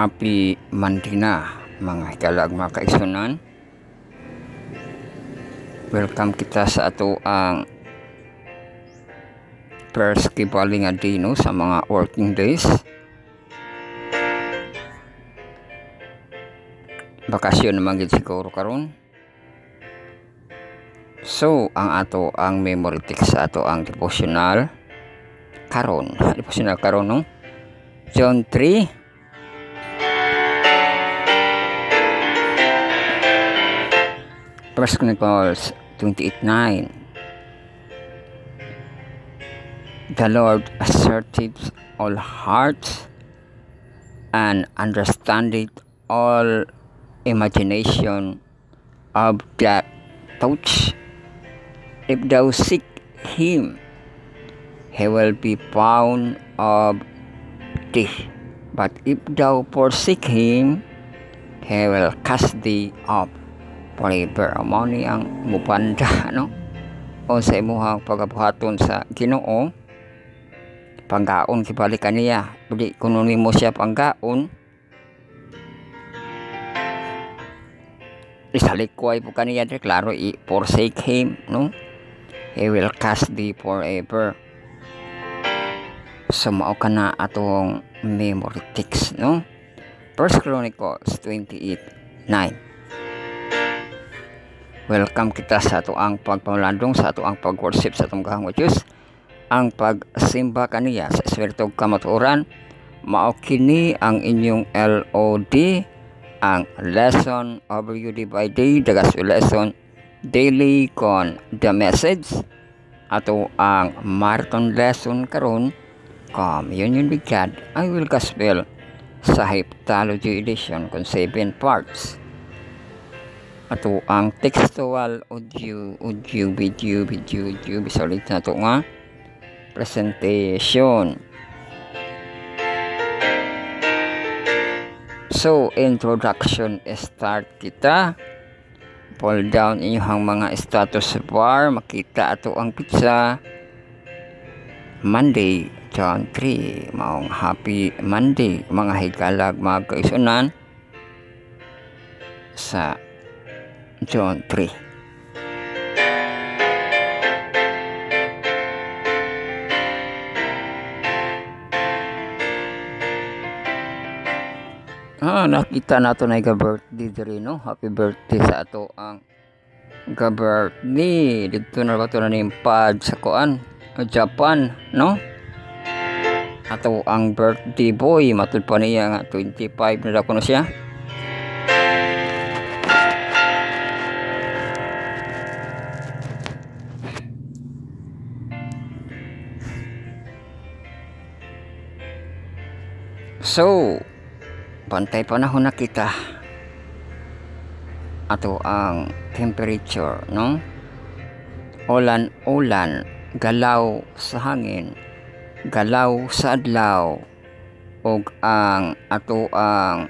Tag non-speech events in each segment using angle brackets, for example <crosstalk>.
Happy Monday na mga hikalag mga kaigsunan. Welcome kita sa ato ang first kibali nga dino sa mga working days. Bakasyon naman gid siguro karon. So, ang ato ang memory text sa ato ang devotional karon. Devotional karon no. John 3 First Chronicles 28.9 The Lord assertives all hearts and understandeth all imagination of that thoughts. If thou seek him, he will be found of thee. But if thou forsake him, he will cast thee off forever. Amo ni ang mupanda <laughs> no? O sa imuhang pagabuhaton sa Ginoo panggaon kibalik kaniya. Dili kuno nimo siya panggaon isalikway po kaniya dire klaro i forsake him no he will cast thee forever so mao kana atong memory text no First Chronicles 28 9 Welcome kita sa ato ang pagpamulandong sa ato ang pag-worship sa atong gahang Diyos. Ang pagsimba kaniya sa Espiritu Kamatuoran mao kini ang inyong LOD ang lesson WD by day gospel lesson daily kon the message. Ato ang marathon lesson karon communion with God I will gospel sa Heptalogy edition kon 7 parts ato ang textual audio audio video video audio bisalit na to nga presentation So, introduction start kita. Pull down inyong mga status bar. Makita ato ang pizza. Monday, John 3. Maong happy Monday. Mga hikalag, mga kaisunan. Sa John 3. Ah, nakita nato na ga birthday diri no. Happy birthday sa ato ang ga birthday. Dito na ba to na pad sa kuan? Japan, no? Ato ang birthday boy, matud pa niya nga 25 na dako na siya. So, pantay panahon na kita. Ato ang temperature no? Ulan ulan galaw sa hangin galaw sa adlaw ug ang ato ang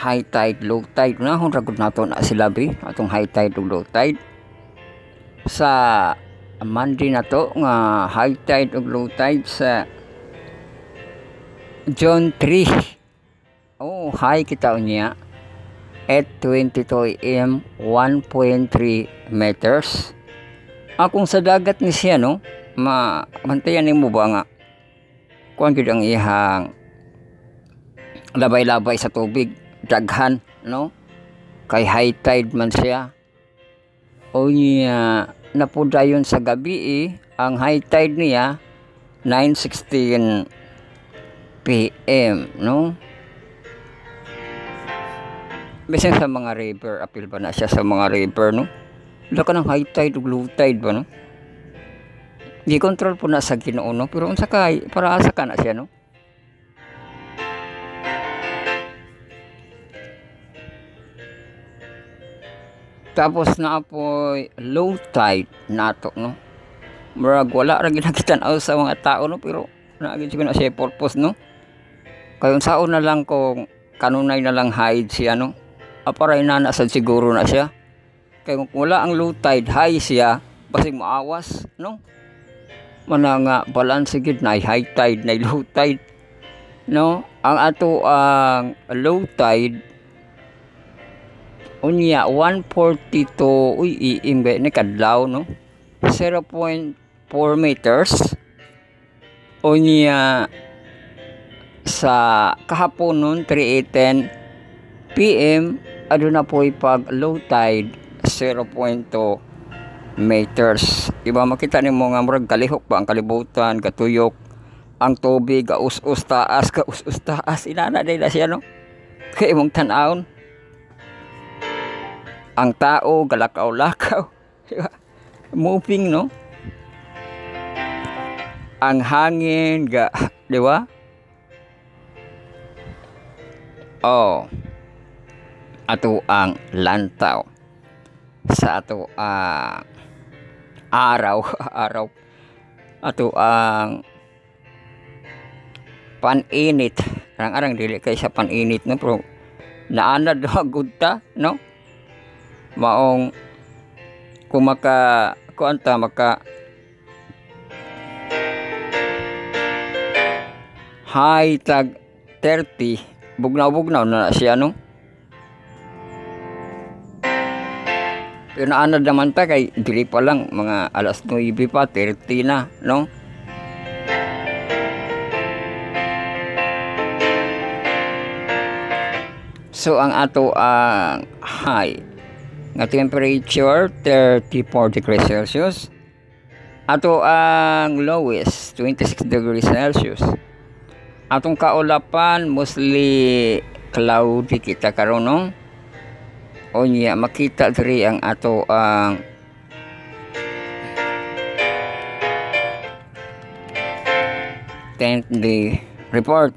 high tide low tide. Na hon ragod nato na sila bi? Atong high tide ug low tide. Sa Monday na to nga high tide ug low tide sa John 3. Oh, hi kita niya. At 22 am 1.3 meters. Akong sa dagat ni siya no, ma mantayan mo ba nga kuan gid ang ihang labay-labay sa tubig, daghan no. Kay high tide man siya. O niya napudayon sa gabi eh, ang high tide niya 916 PM, no? Bisan sa mga river, apil ba na siya sa mga river, no? Wala ka ng high tide low tide ba, no? Di control po na sa ginoo, no? Pero unsa kay, para asa ka na siya, no? Tapos na po low tide nato, no? Murag wala ra ginakitan sa mga tao, no? Pero naagin siguro na siya purpose, no? Kayon saon na lang kung kanunay na lang hide siya no. Aparay na na siguro na siya. Kay kung wala ang low tide high siya, basig maawas no. Mana nga balance gid na high tide na low tide no. ang ato ang low tide unya 142 uy iimbe ni kadlaw no 0.4 meters unya sa kahapon nun 3:10 PM aduna po pag low tide 0.2 meters. Iba makita nimo nga murag kalihok ba ang kalibutan katuyok ang tubig us-us taas ka us-us taas. Inana day na siya no? Kay imong tan-aon. Ang tao galakaw-lakaw. <laughs> Moving no? Ang hangin ga di ba oh. Ato ang lantaw. Sa ato ang araw. <laughs> Araw. Ato ang paninit. Arang arang dili kay sa paninit no pero naanad <laughs> agud ta no? Maong kumaka kuanta maka high tag 30 bugnaw-bugnaw na siya no pero naanad naman ta kay dili pa lang mga alas 9 pa 30 na no So ang ato ang uh, high nga temperature 34 degrees Celsius. Ato ang lowest 26 degrees Celsius. Atong kaulapan mostly cloudy kita karon no. Niya makita diri ang ato ang tenth day report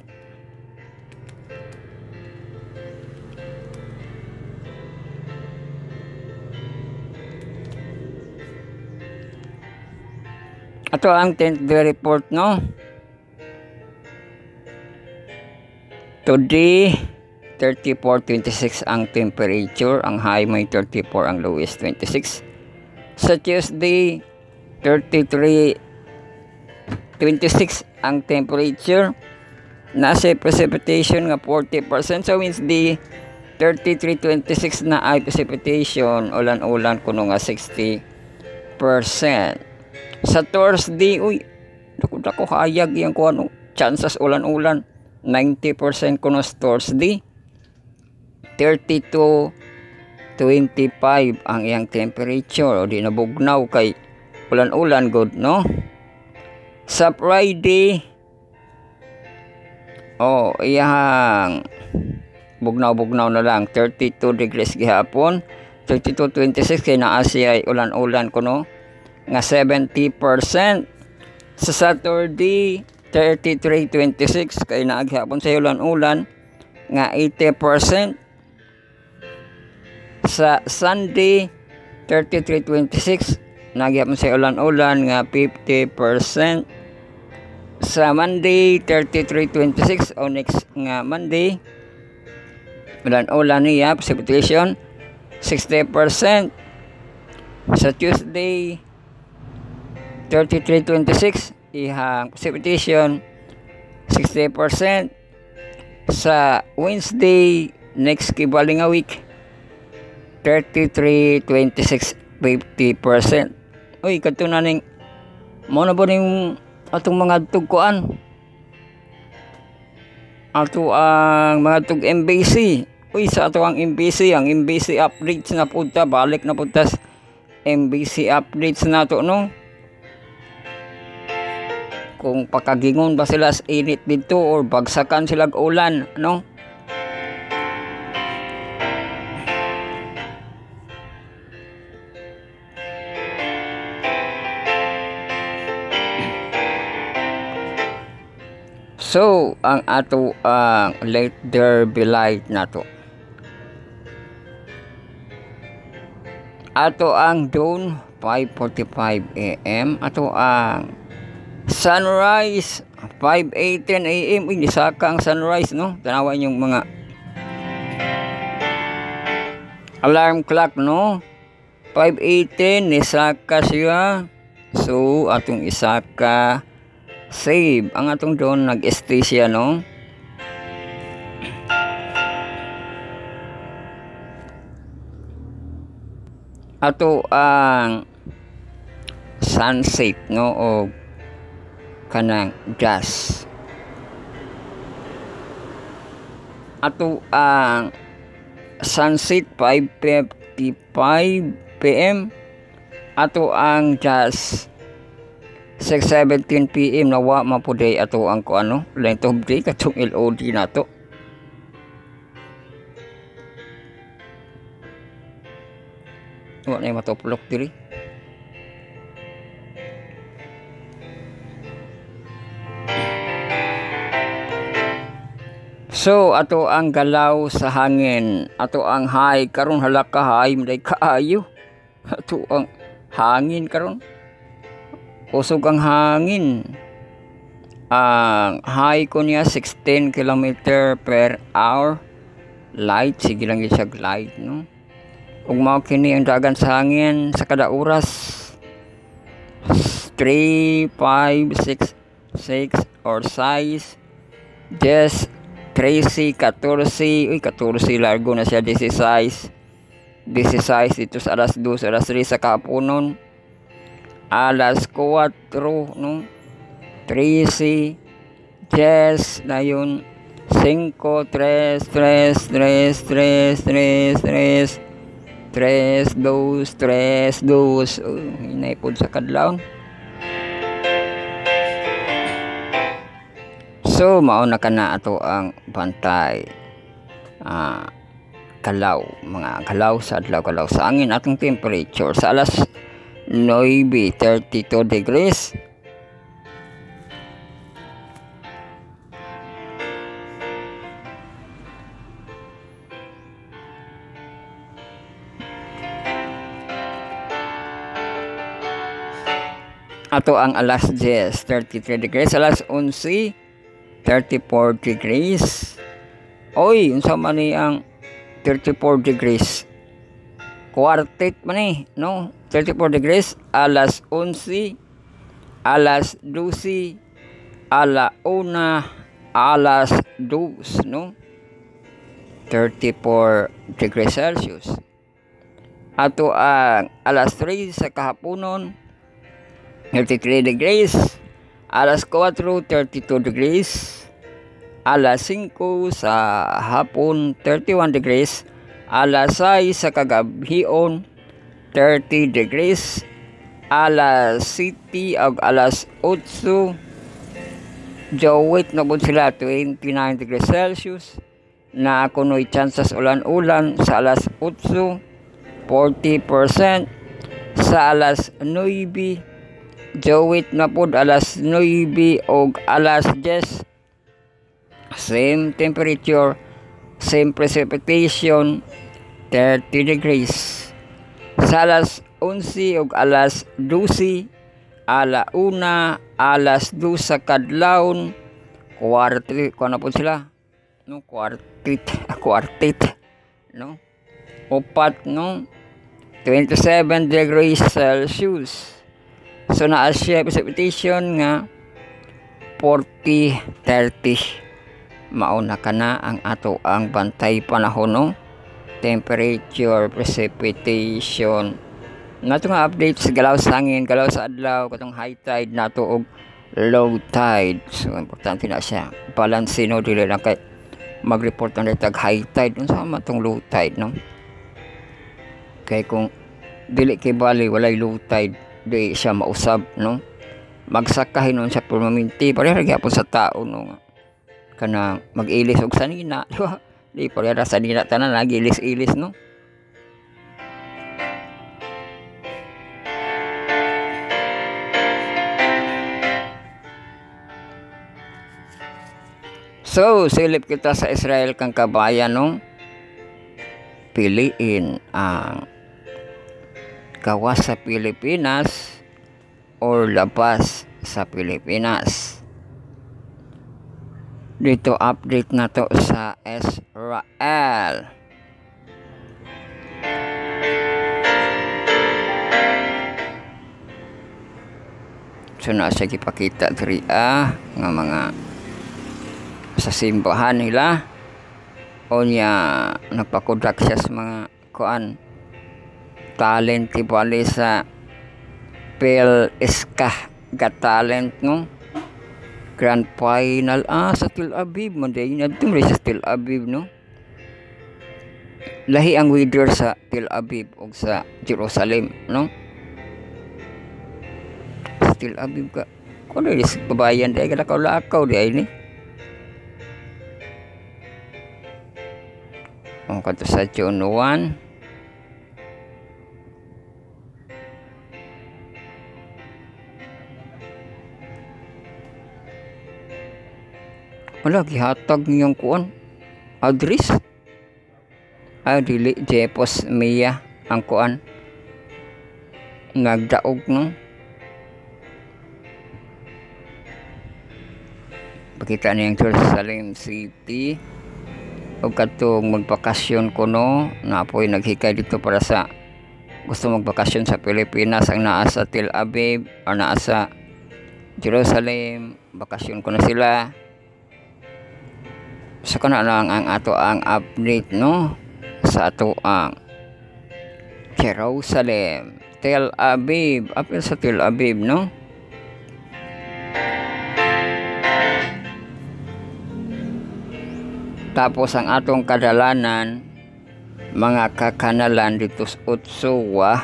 Ato ang 10th day report no. Today 34.26 ang temperature, ang high may 34, ang lowest 26. Sa Tuesday 33.26 ang temperature. Nasa precipitation nga 40%. Sa Wednesday 33.26 na ay precipitation, ulan-ulan kuno nga 60% sa Thursday uy dako dako hayag yang ko ano chances ulan-ulan 90% kuno sa Thursday 32 25 ang iyang temperature. O di nabugnaw kay ulan-ulan good no? Sa Friday oh iyang bugnaw-bugnaw na lang 32 degrees gihapon. 32 26 kay naa siya ulan-ulan kuno nga 70%. Sa Saturday, 33.26 kay naaghapon sa ulan-ulan nga 80%. Sa Sunday, 33.26 nagyapon sa ulan-ulan nga 50%. Sa Monday, 33.26 o next nga Monday, ulan-ulan niya, precipitation, 60%. Sa Tuesday, 3326 ihang precipitation 60% sa Wednesday next kibaling a week 3326 50% uy kadto na ning mo na ba ning atong mga tugkuan? Ato ang mga tug MBC uy sa ato ang MBC ang MBC updates na punta balik na puntas MBC updates na to no kung pakagingon ba sila sa init dito or bagsakan sila ulan no So, ang ato ang uh, late derby light nato. Ato ang dawn 5:45 AM ato ang Sunrise 5:18 AM inisaka ang sunrise no. Tanawan yung mga alarm clock no. 5:18 nisaka siya. So atong isaka save ang atong doon nag-stay siya no. ato ang sunset no o kanang jazz ato ang sunset 5.55 PM ato ang jazz 6.17 PM nawa mapuday ato ang ko ano length of day katong LOD nato Wa na matuplok diri. So ato ang galaw sa hangin, ato ang hay karon hala ka hay may kaayo. <laughs> Ato ang hangin karon. Usog ang hangin. Ang high ko niya 16 km per hour. Light, sige lang siya light, no? Kung mao kini ang dagan sa hangin sa kada oras 3, 5, 6, 6 or size just 13, 14, uy 14 largo na siya. 16 16 dito sa alas 2, alas 3 sa kapunon alas 4 no? 13 yes na yun. 5, 3, 3, 3, 3, 3, 3, 3, 2, 3, 2, uh, inaipod sa kadlaon. So, ka na ato ang bantay. Ah, kalaw, mga kalaw sa adlaw, kalaw sa angin atong temperature sa alas 9:32 degrees. Ato ang alas 10, 33 degrees. Alas 11, 34 degrees. Oy, unsa man ni ang 34 degrees? Quartet man ni, no? 34 degrees. Alas 11, alas 12, ala una, alas 2, no? 34 degrees Celsius. Ato ang alas 3 sa kahaponon, 33 degrees. Alas 4, 32 degrees. Alas 5 sa hapon, 31 degrees. Alas 6 sa kagabion, 30 degrees. Alas 7 ag alas 8 Jowit na po sila 29 degrees Celsius na kuno'y chances ulan-ulan sa alas 8 40% sa alas 9 Jowit na pod alas 9 o alas 10 same temperature same precipitation 30 degrees. Sa alas 11 o alas 12 ala una alas 2 sa kadlawon kwarti ko na po sila no kwartit <laughs> kwartit no? Upat no? 27 degrees Celsius So naa siya precipitation nga 40 30 mauna ka na ang ato ang bantay panahon no? Temperature precipitation. Nato nga update sa galaw sa hangin galaw sa adlaw katong high tide nato og low tide. So importante na siya. Balance no? Dili lang kay mag-report na tag high tide. Unsa man tong low tide no? Kay kung dili kay bali walay low tide di siya mausab no? Magsakahin nun sa permanente pareha gyapon sa tao no? Kana mag-ilis og sanina <laughs> di ba? Di pareha sanina tanan lagi ilis-ilis no? So, silip kita sa Israel kang kabayan, no? Piliin ang gawa sa Pilipinas or labas sa Pilipinas. Dito update na to sa Israel. So nasa gipakita diri ah nga mga sa simbahan nila o niya nagpakudak siya sa mga kuan talent ti bali sa Pel Iska Got Talent no? Grand Final. Ah sa Tel Aviv man day nadto sa Tel Aviv no? Lahi ang weather sa Tel Aviv o sa Jerusalem no? Sa Tel Aviv ka. Kuno di sa babayan day kada lakaw di ni? Ang kanto sa June 1 Wala, gihatag niyang kuan. Address. Ah, dili, Jepos Mia ang kuan. Nagdaog no. Pakita niyang Jerusalem City. O katong magbakasyon ko no, na po'y naghikay dito para sa gusto magbakasyon sa Pilipinas ang naa sa Tel Aviv o naa sa Jerusalem. Bakasyon ko na sila sa kana lang ang ato ang update no? Sa ato ang Jerusalem. Tel Aviv. Apil sa Tel Aviv no? Tapos ang atong kadalanan mga kakanalan dito sa Utsuwa.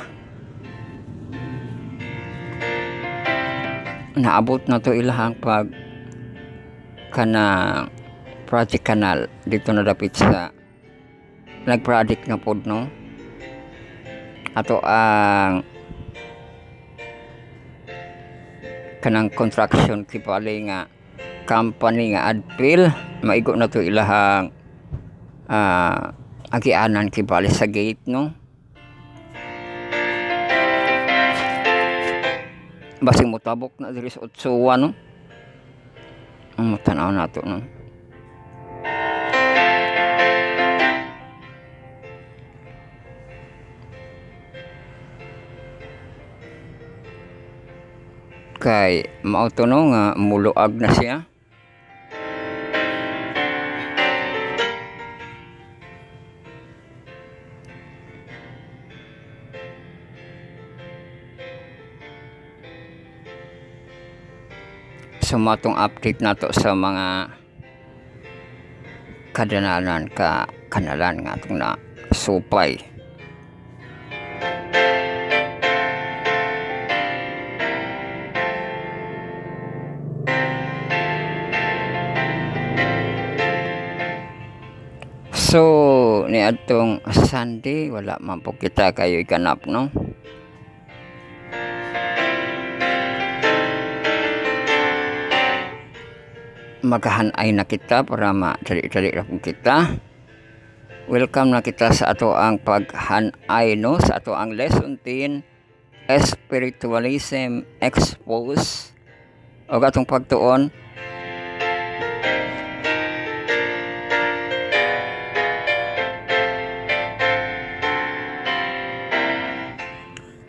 Naabot na to ilahang pag kanang project canal dito na dapit sa nag-project na pod no? Ato ang kanang construction kipali nga company nga adpil maigo na to ilahang uh, agianan kipali sa gate no? Basing mutabok na diri sa Utsuwa no? Ang tanaw nato no kay mauto no nga muluag na siya. Sumatong update nato sa mga kadananan ka kanalan nga itong na supay So, ni atong Sunday, wala man po kita kayo ikanap, no? Maghahanay na kita para ma-dali-dali po kita. Welcome na kita sa ato ang paghanay, no? Sa ato ang lesson 10, Spiritualism Expose. O atong pagtuon,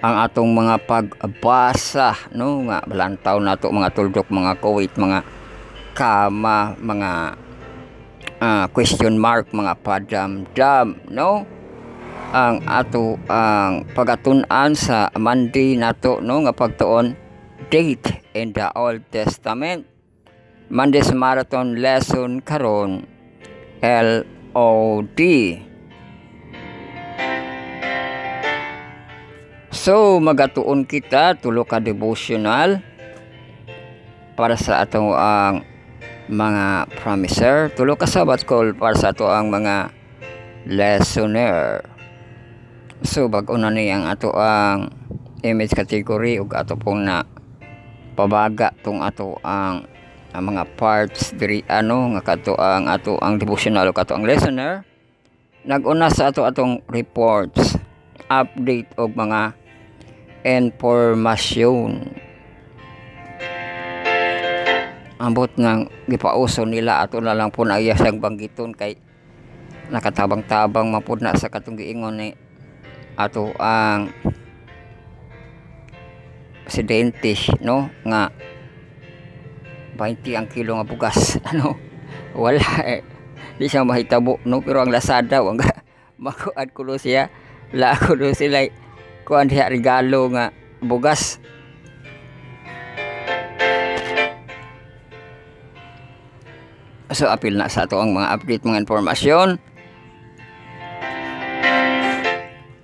ang atong mga pagbasa no? Nga balantaw nato mga tuldok mga kuwait mga kama mga uh, question mark mga padam-dam no? Ang ato ang pagatun-an sa Monday nato no? Nga pagtuon date in the Old Testament. Monday's Marathon Lesson karon LOD So, magatuon kita tulo ka devotional para sa ato ang mga promiser. Tulo ka sabat call para sa ato ang mga listener. So, bago na ang ato ang image category ug ato pong na pabaga tong ato ang, ang mga parts diri ano nga kato ang ato ang devotional ug ato ang listener naguna sa ato atong reports update og mga informasyon ambot ng gipauso nila ato na lang po na iya sang banggiton kay nakatabang-tabang mapud na sa katong giingon ni ato ang presidente no? Nga 20 ang kilo nga bugas <laughs> ano? Wala eh. Di siya mahitabo no? Pero ang lasada wang <laughs> makuad ko siya. La ko sila kuan diha regalo nga bugas. So apil na sa ato ang mga update mga informasyon.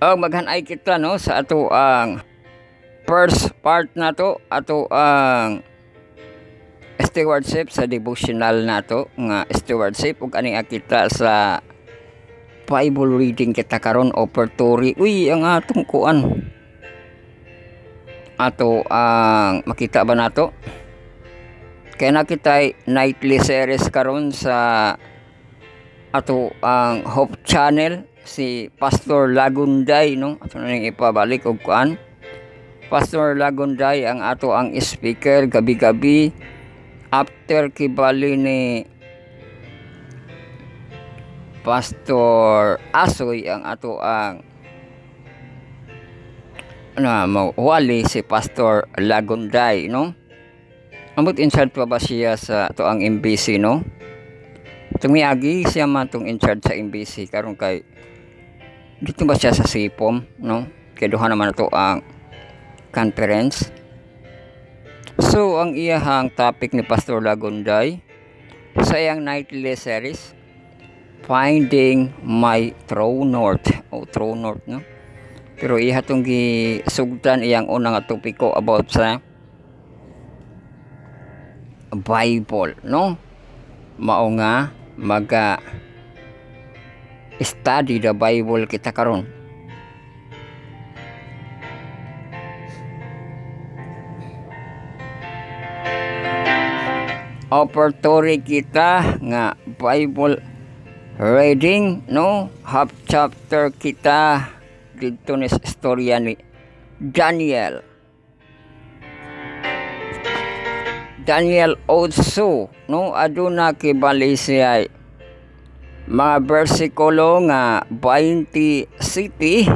Og maghanay kita no sa ato ang first part na to ato ang stewardship sa devotional nato nga stewardship ug ani kita sa Bible reading kita karon operatory. Uy ang atong kuan. Ato ang makita ba nato? Kaya na kita nightly series karon sa ato ang Hope Channel si Pastor Lagunday no? Ato na ning ipabalik og kuan. Pastor Lagunday ang ato ang speaker gabi-gabi. After kibali ni Pastor Asoy ang ato ang na mawali si Pastor Lagunday no? Amot in charge pa ba siya sa ato ang MBC no? Tumiagi siya man tong in charge sa MBC karon kay dito ba siya sa Sipom no? Kay duha naman ato ang conference. So, ang iyahang topic ni Pastor Lagunday sa iyang nightly series, Finding My True North. O, oh, True North, no? Pero iya itong gisugdan iyang unang topiko about sa Bible, no? Mao nga maga study the Bible kita karon opportunity kita nga Bible reading no? Half chapter kita. Dito ni istorya ni Daniel. Daniel also no? Aduna kibali siya. Mga bersikulo nga 20 city.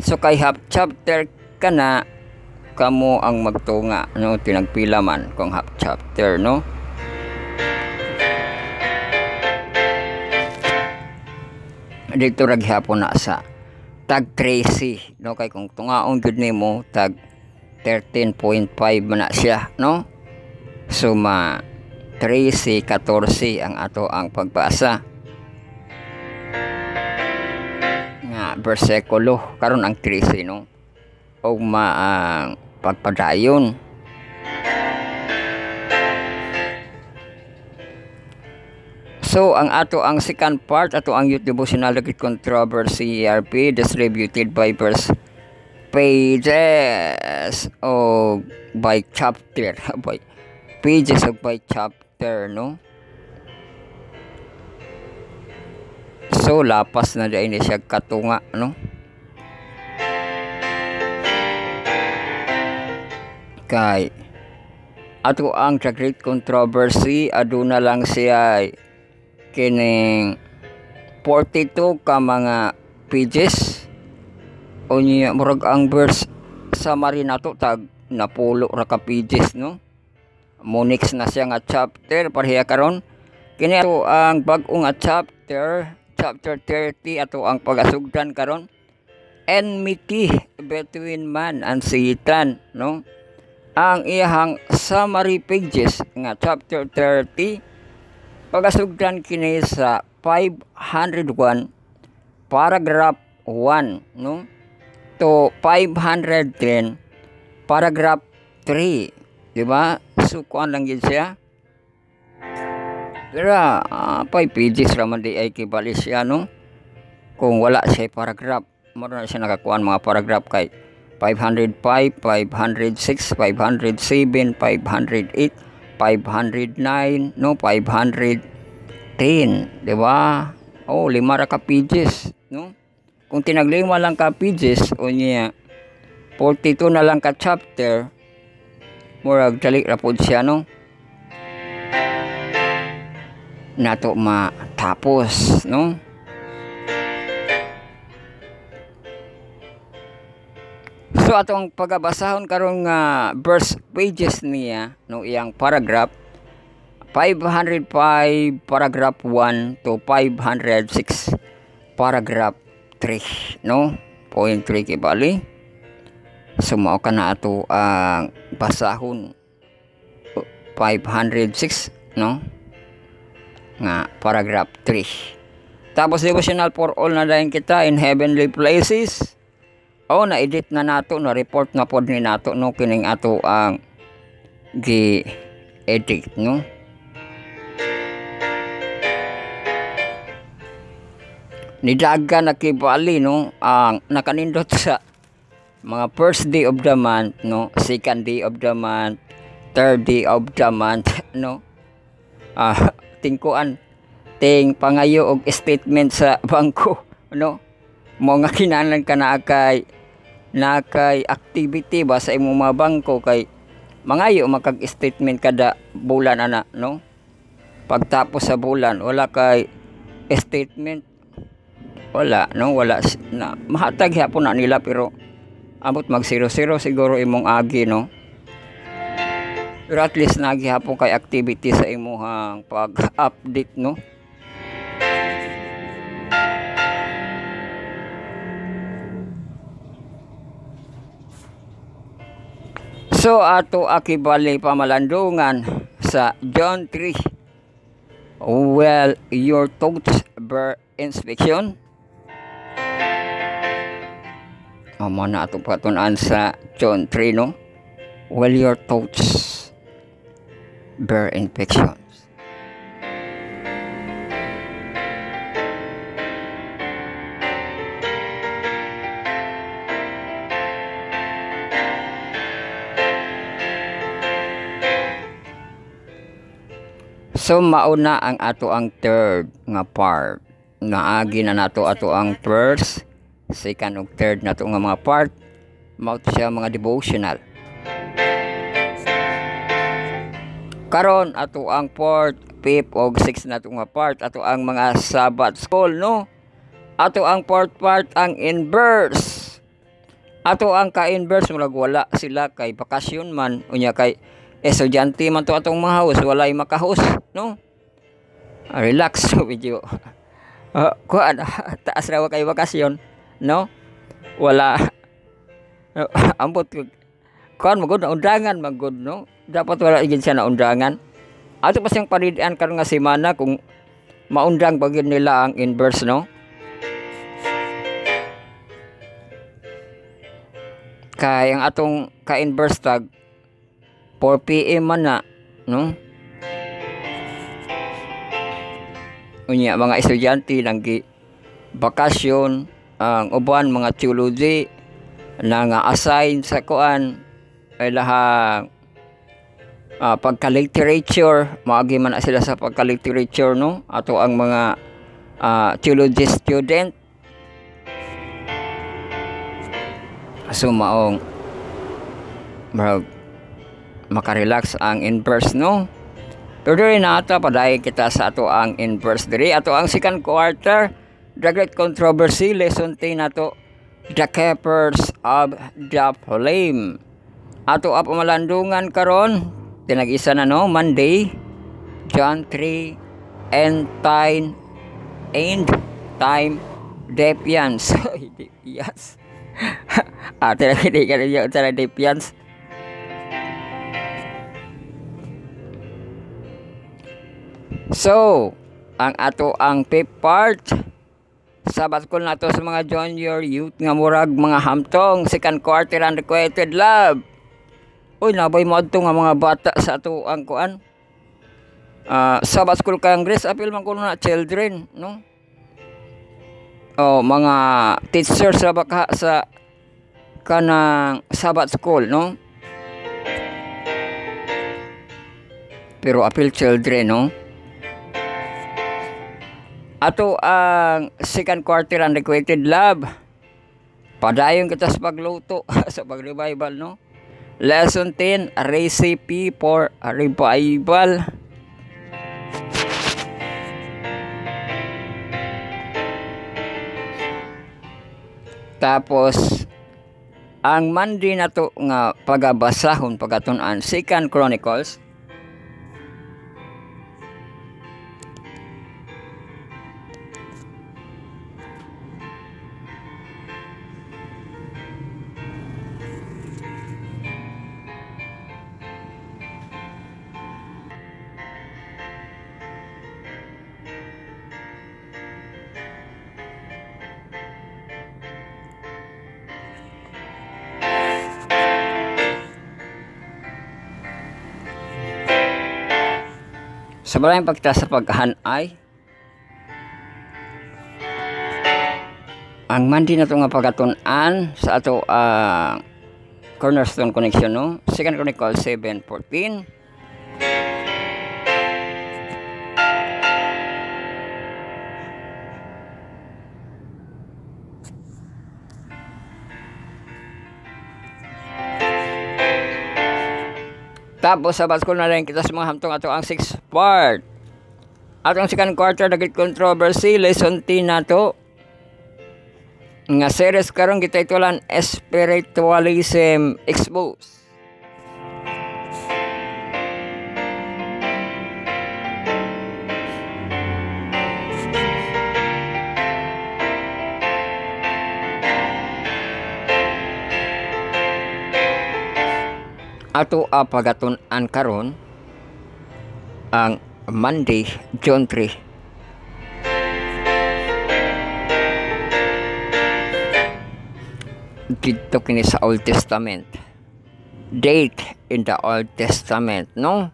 So kay half chapter kana kamo ang magtunga no? Tinagpila man kung half chapter no dito raghapon na sa tag 13 no? Kay kung tungaon gud nimo tag 13.5 man na siya no? So ma 13 14 ang ato ang pagbasa. Nga bersikulo karon ang 13 no? O ma ang pagpadayon So, ang ato ang second part, ato ang youth devotional Lagit controversy ERP distributed by verse pages o by chapter. <laughs> By pages o by chapter no? So lapas na dahil siya katunga no? Kay ato ang great controversy aduna lang siya kining 42 ka mga pages. O niya murag ang verse summary nato tag napulo ra ka pages no? Monix na siya nga chapter pareha karon kini ato ang bag-o nga chapter chapter 30 ato ang pagasugdan karon enmity between man and Satan no? Ang iyang summary pages nga chapter 30 pagasugdan kini sa 501 paragraph 1 no? To 510 paragraph 3 di ba? So lang yun siya. Pero uh, 5 pages raman di ay kibali siya no? Kung wala siya paragraph maro na siya nakakuan mga paragraph kay 505, 506, 507, 508 509 no 510 di ba? Oh lima ra ka pages no? Kung tinaglima lang ka pages o niya 42 na lang ka chapter murag dali ra pod siya no? Nato matapos no So atong pagabasahon karon nga verse pages niya no iyang paragraph 505 paragraph 1 to 506 paragraph 3 no? Point 3 kibali sumao ka na ato ang basahon. 506 no? Nga paragraph 3 tapos devotional for all na dahin kita in heavenly places oh na edit na nato na report na pod ni nato no? Kining ato ang gi edit no? Nidaga na kibali no? Ang nakanindot sa mga first day of the month no? Second day of the month third day of the month <laughs> no? Ah <laughs> tingkuan ting pangayo og statement sa bangko <laughs> no mo nga kinahanglan ka na kay na kay activity ba sa imong mga bangko kay mangayo makag statement kada bulan ana no? Pagtapos sa bulan wala kay statement. Wala no? Wala na mahatag hapon na nila pero abot mag 00 siguro imong agi no? Pero at least nagihapon kay activity sa imuhang pag-update no So ato akibali pamalandungan sa John 3 Well, your thoughts bear inspection. Amo na ato patunan sa John 3 no. Well, your thoughts bear infections. So mauna ang ato ang third nga part. Naagi na nato ato ang first, second ug third nato nga mga part. Mao siya mga devotional. Karon ato ang fourth, fifth ug sixth nato nga part ato ang mga Sabbath school no. Ato ang fourth part ang inverse. Ato ang ka-inverse wala sila kay bakasyon man unya kay estudyante man to atong mga house walay makahus no? Ah, relax <laughs> video. Uh, kuan <laughs> taas raw kay bakasyon no? Wala. Uh, <laughs> ambot kuan magud na undangan magud no? Dapat wala igid siya na undangan. Ato pa siyang panidian karon nga semana kung maundang bagid nila ang inverse no? Kay ang atong ka-inverse tag 4 PM man na, no? Unya mga estudyante nang bakasyon ang uban mga theology na nga assign sa kuan ay lahang ah, pagka-literature maagi man sila sa pagka-literature no ato ang mga ah, theology student so maong marag makarelax ang inverse no? Pero diri na paday kita sa ato ang inverse diri. Ato ang second quarter. The great controversy lesson 10 nato the keepers of the flame. Ato ang pamalandungan karon. Tinag-isa na no? Monday John 3 end time end time defiance. <laughs> Defiance. <laughs> Ah tinag hindi ka rin yung defiance So, ang ato ang fifth part Sabat ko na to sa mga junior youth nga murag mga hamtong second quarter unrequited love. Uy, nabay mo adto nga mga bata sa ato ang kuan. Ah, Sabbath School Congress apil man kuno na children, no? Oh, mga teachers sa baka sa kanang Sabbath School, no? Pero apil children, no? Ato ang second quarter unrequited love. Padayon kita sa pagluto <laughs> sa pag-revival, no? Lesson 10, a recipe for revival. Tapos ang Monday na to nga pagabasahon pagatunan Second Chronicles Sa maraming pagta sa paghanay, ang mandi na ito nga sa ato uh, cornerstone connection no? Second chronicle 7.14 Tapos sa baskol na rin kita sa mga hamtong ato ang 6 part. Atong second quarter nagit controversy lesson 10 nato. Nga series karon kita itulan spiritualism exposed. Ato a pagatun-an karon ang Monday John 3 dito kini sa Old Testament. Date in the Old Testament no?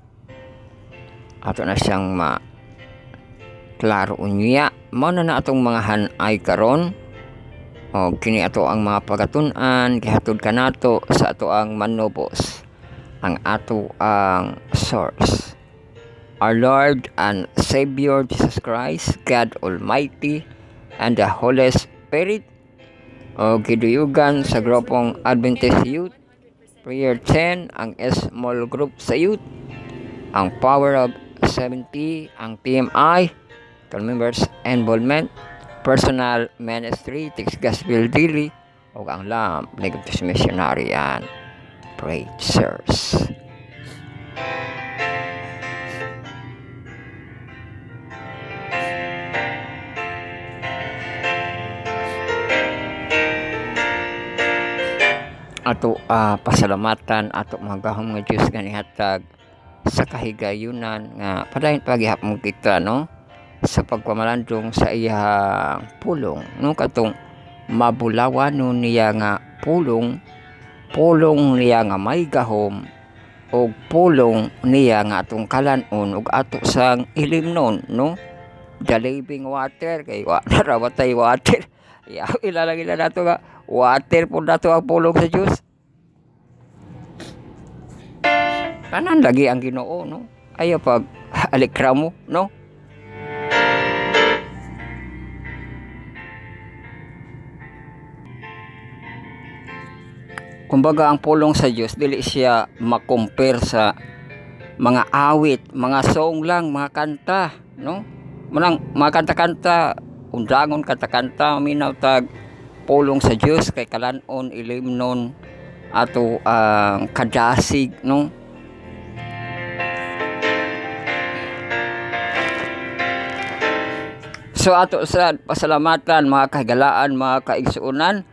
Ato na siyang ma klaro unya mao na atong mga hanay karon. O kini ato ang mga pagatun-an gihatod kanato sa ato ang manobos ang ato ang source. Our Lord and Savior Jesus Christ, God Almighty, and the Holy Spirit, o giduyugan sa grupong Adventist Youth, Prayer 10, ang small group sa youth, ang Power of 70, ang PMI, 12 members involvement, personal ministry, text gospel daily, o ang LAM, of Missionary, and preachers. ato uh, pasalamatan ato mga gahom nga Dios ganihatag sa kahigayunan nga padayon pagihap mo kita no sa pagpamalandong sa iyang pulong no katong mabulawan no niya nga pulong pulong niya nga may gahom o pulong niya nga atong kalanon ug ato sang ilimnon no? The living water kay wa <laughs> narawatay water. Ya ilalagay na nato nga water po nato ang pulong sa Dios tanan lagi ang Ginoo no? Ayo pag alikramo no kumbaga ang pulong sa Diyos dili siya makompare sa mga awit, mga song lang, mga kanta, no? Manang mga kanta-kanta, undangon kanta-kanta, minaw tag pulong sa Diyos kay kalanon ilimnon ato ang uh, kadasig, no? So ato sa pasalamatan mga kahigalaan, mga kaigsuunan,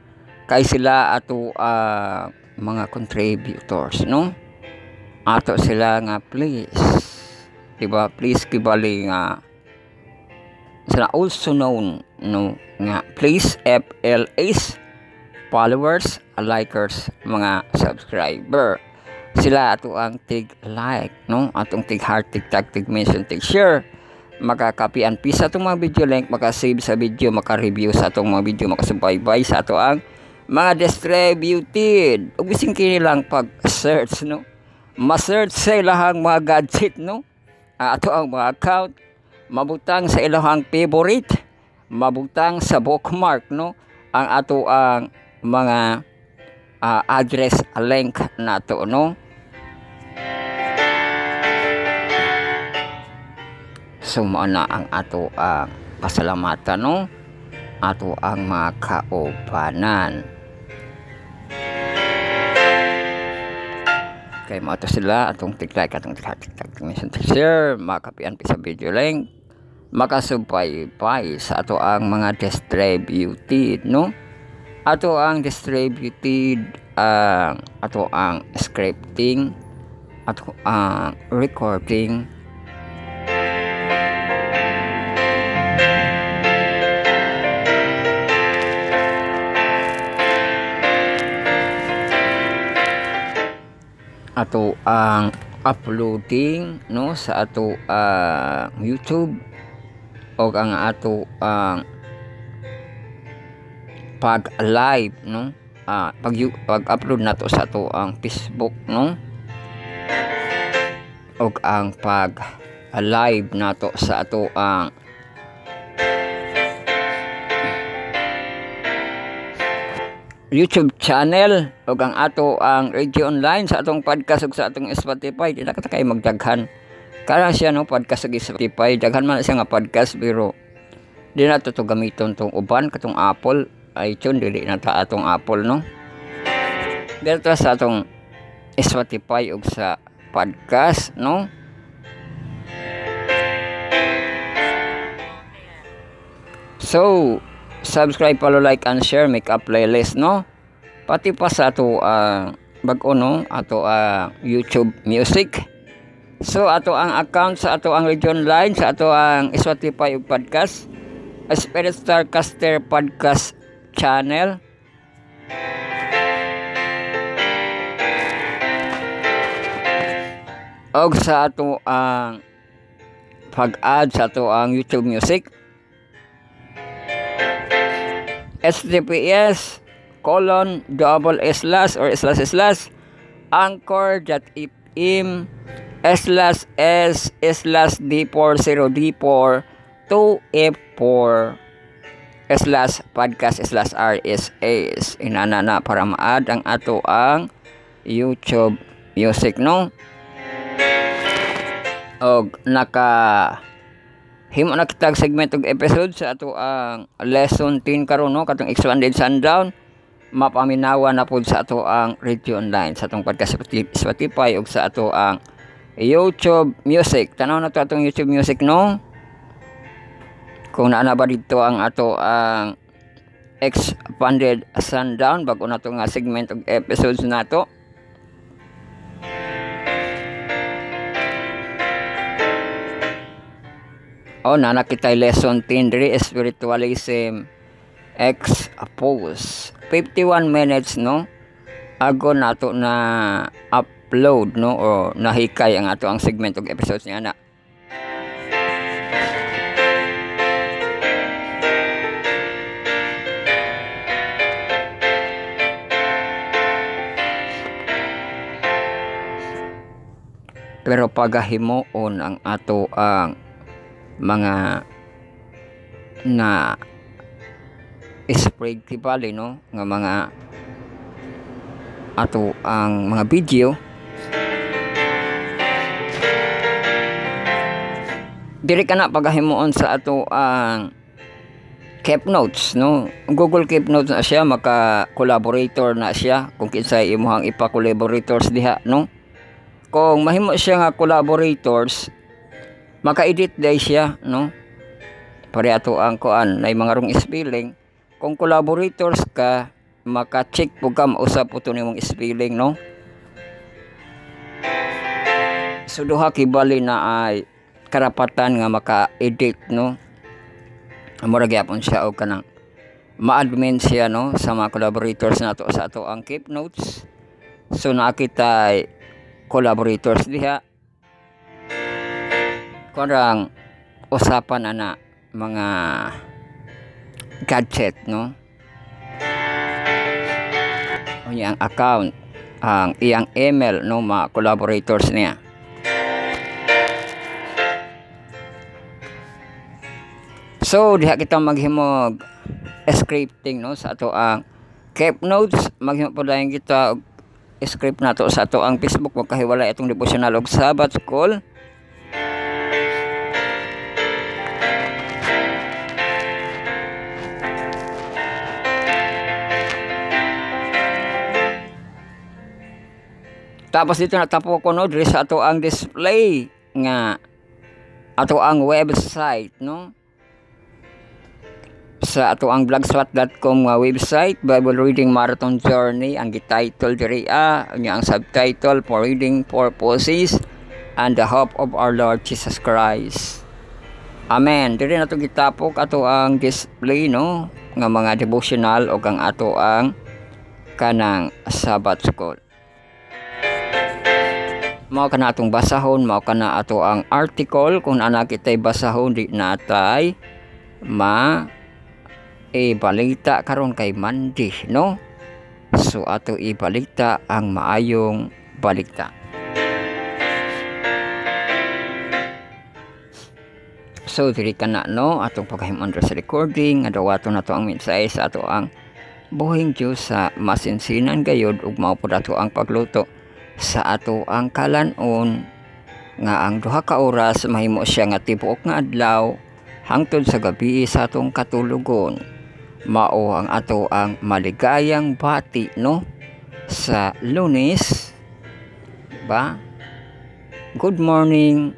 kay sila ato uh, mga contributors no? Ato sila nga please. Diba? Please kibali nga sila also known no nga please FLAs followers likers mga subscriber. Sila ato ang tig like no? Atong tig heart tig tag tig mention tig share. Makakapian pisa atong mga video link maka-save sa video maka-review sa atong mga video makasubaybay sa ato ang mga distributed ug bisin kini lang pag search no? Ma-search sa ilahang mga gadget no? Uh, ato ang mga account. Mabutang sa ilahang favorite. Mabutang sa bookmark no? Ang ato ang mga uh, address link nato no? So na ang ato ang pasalamatan no? Ato ang mga kaubanan kay mo sila. Atong tig-like atong tig-like tig share makapian sa video link. Makasubay pay sa ato ang mga distributed no? Ato ang distributed uh, ato ang scripting. Ato ang recording ato ang uploading no sa ato uh, YouTube. O ang ato ang uh, pag live no uh, pag pag upload nato sa ato ang Facebook no. O ang pag live nato sa ato ang YouTube channel o ang ato ang radio online sa atong podcast ug sa atong Spotify di na kay magdaghan. Kaya siya no podcast sa Spotify. Daghan man siya nga podcast pero di na to gamiton tong uban katong Apple. iTunes dili na ta atong Apple no? Dito sa atong Spotify ug sa podcast no? So, subscribe, follow, like, and share, make a playlist, no? Pati pa sa ato uh, bag-o, no? Ato uh, YouTube music. So, ato ang account sa ato ang Region Line, sa ato ang Spotify podcast, Spirit Star Caster Podcast Channel. Og sa ato ang pag-add sa ato ang YouTube music https colon double slash or slash slash anchor.fm slash s slash d40 d4 2f4 slash podcast slash rss inana na para maad ang ato ang youtube music no? Og naka himo na kitag segment og episode sa ato ang lesson 10 karon no? Katong expanded sundown. Mapaminawa na pud sa ato ang radio online sa atong podcast Spotify ug sa ato ang YouTube Music. Tanaw na to atong YouTube Music no? Kung naa na ba dito ang ato ang expanded sundown bago na to nga segment og episodes nato Oh, na nakita lesson 10 diri spiritualism. Expose 51 minutes no? Ago nato na upload no? O nahikay ang ato ang segment og episodes niya na. Pero pagahimuon ang ato ang mga na spread bali no? Nga mga ato ang mga video. Diri ka na pagahimuon sa ato ang keep notes no? Google keep notes na siya maka collaborator na siya kung kinsay imuhang ipa collaborators diha no? Kung mahimo siya nga collaborators maka-edit day siya no? Pare ato ang kuan nay mga rong spelling. Kung collaborators ka maka-check pug ka mausap uto nimong spelling no? So duha kibali na ay karapatan nga maka-edit no? Mura gyapon siya og kanang ma-admin siya no? Sa mga collaborators nato sa ato ang keep notes. So nakita collaborators diha kurang usapan ana mga gadget no? O ang account ang iyang email no? Mga collaborators niya. So diha kita maghimog scripting no? Sa ato ang keep notes. Maghimo po lang kita script nato sa ato ang Facebook. Magkahiwalay itong devotional og Sabbath school Tapos dito natapo ko no diri sa ato ang display nga ato ang website no? Sa ato ang blogspot.com nga website Bible Reading Marathon Journey ang gititle diri a nya ang subtitle for reading purposes and the hope of our Lord Jesus Christ. Amen. Diri na to gitapok ato ang display no? Nga mga devotional o kang ato ang kanang Sabbath school mao kana atong basahon mao kana ato ang article. Kung ana kitay basahon di natay ma ibalita karon kay Monday no? So ato ibalita ang maayong balikta So diri kana no? Atong paghimon sa recording adawato na to ang mensahe sa ato ang buhing Dios sa masinsinan gayud ug mao pud ato ang pagluto sa ato ang kalanon nga ang duha ka oras mahimo siya nga tibuok nga adlaw hangtod sa gabi sa atong katulugon. Mao ang ato ang maligayang bati no? Sa lunes ba? Good morning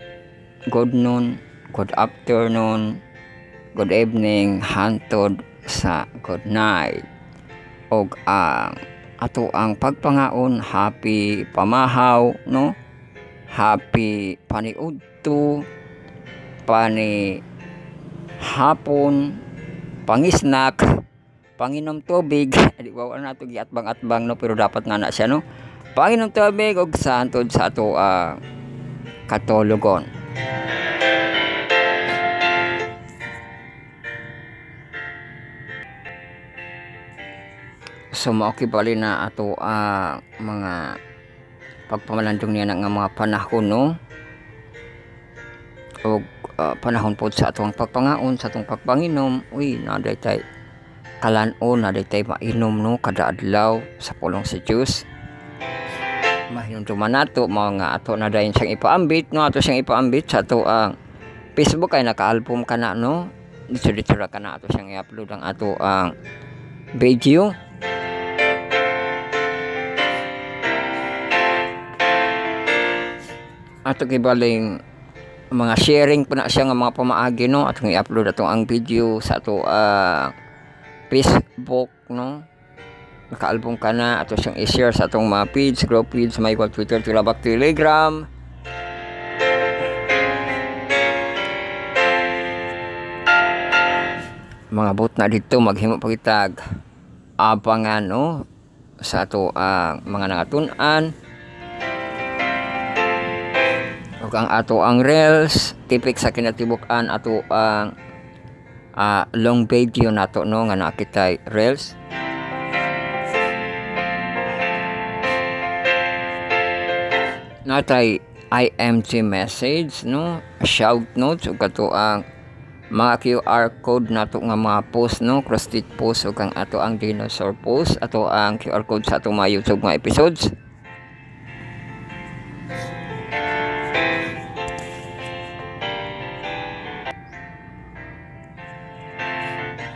good noon good afternoon good evening hantod sa good night. Og ang ato ang pagpangaon happy pamahaw no? Happy paniudto pani hapon pangisnak panginom tubig. <laughs> Di ba na to giatbang-atbang no? Pero dapat nga na siya no? Panginom tubig og santod sa ato uh, katulugon so maokibali na ato uh, mga pagpamalandong niya nga mga panahon no? O uh, panahon po sa atong pagpangaon sa atong pagpanginom. Uy naday tay kalanon naday tay mainom no? Kada adlaw sa pulong sa Dios mahinumduman nato mga ato na dayon siyang ipaambit no? Ato siyang ipaambit sa ato ang uh, Facebook ay naka-album ka na no? Dito dito ra ka na ato siyang i-upload ang ato ang uh, video ato gibaling mga sharing po na siya nga mga pamaagi no? Atong i-upload ato ang video sa ato uh, Facebook no? Naka-album ka na ato siyang i-share sa atong mga page group page may Twitter Tilabak Telegram. Mga bot na dito maghimo pagitag abangan no sa ato ang uh, mga nangatun-an. Ug ang ato ang reels tipik sa kinatibuk-an ato ang uh, long video nato no nga nakitay reels natay IMG message no shout notes ug ato ang mga QR code nato nga mga post no? Cross stitch post ug ang ato ang dinosaur post. Ato ang QR code sa ato mga YouTube nga episodes.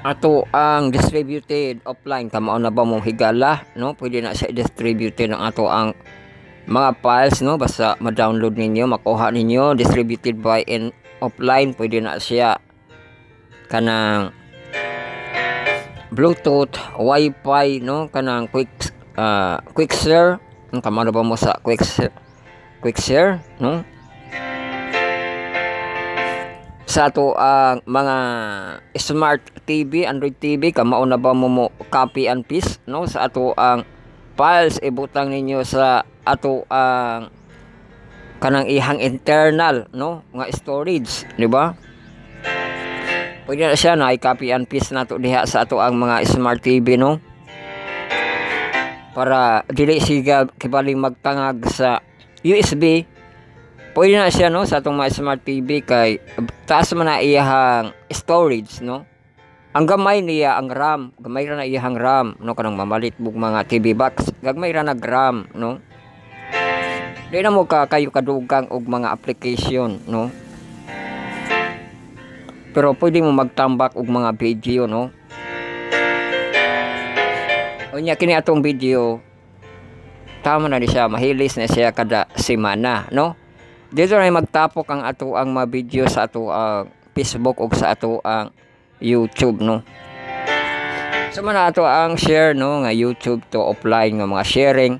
Ato ang distributed offline. Kamao na ba mong higala no? Pwede na siya distributed ng ato ang mga files no? Basta ma-download ninyo makuha ninyo. Distributed by in offline pwede na siya kanang bluetooth wifi no? Kanang quick uh, quick share. Kamao na ba mo sa quick quick share no? Sa ato ang uh, mga smart TV, Android TV, kamao na ba mo mo copy and paste no? Sa ato ang files ibutang ninyo sa ato ang kanang ihang internal no? Nga storage, di ba? Pwede na siya na i-copy and paste nato diha sa ato ang mga smart TV no. Para dili siga kibaling magtangag sa USB pwede na siya no sa atong mga smart TV kay taas man na iyahang storage no? Ang gamay niya ang RAM. Gamay ra na iyahang RAM no? Kanang mamalit bug mga TV box. Gagmay ra na RAM no? Di na mo ka kayo kadugang og mga application no pero pwede mo magtambak og mga video no? Unya kini atong video tama na ni siya mahilis na siya kada semana no? Dito na magtapok ang ato ang mga video sa ato ang uh, Facebook o sa ato ang YouTube no? Sa so, ato ang share no? Nga YouTube to offline nga mga sharing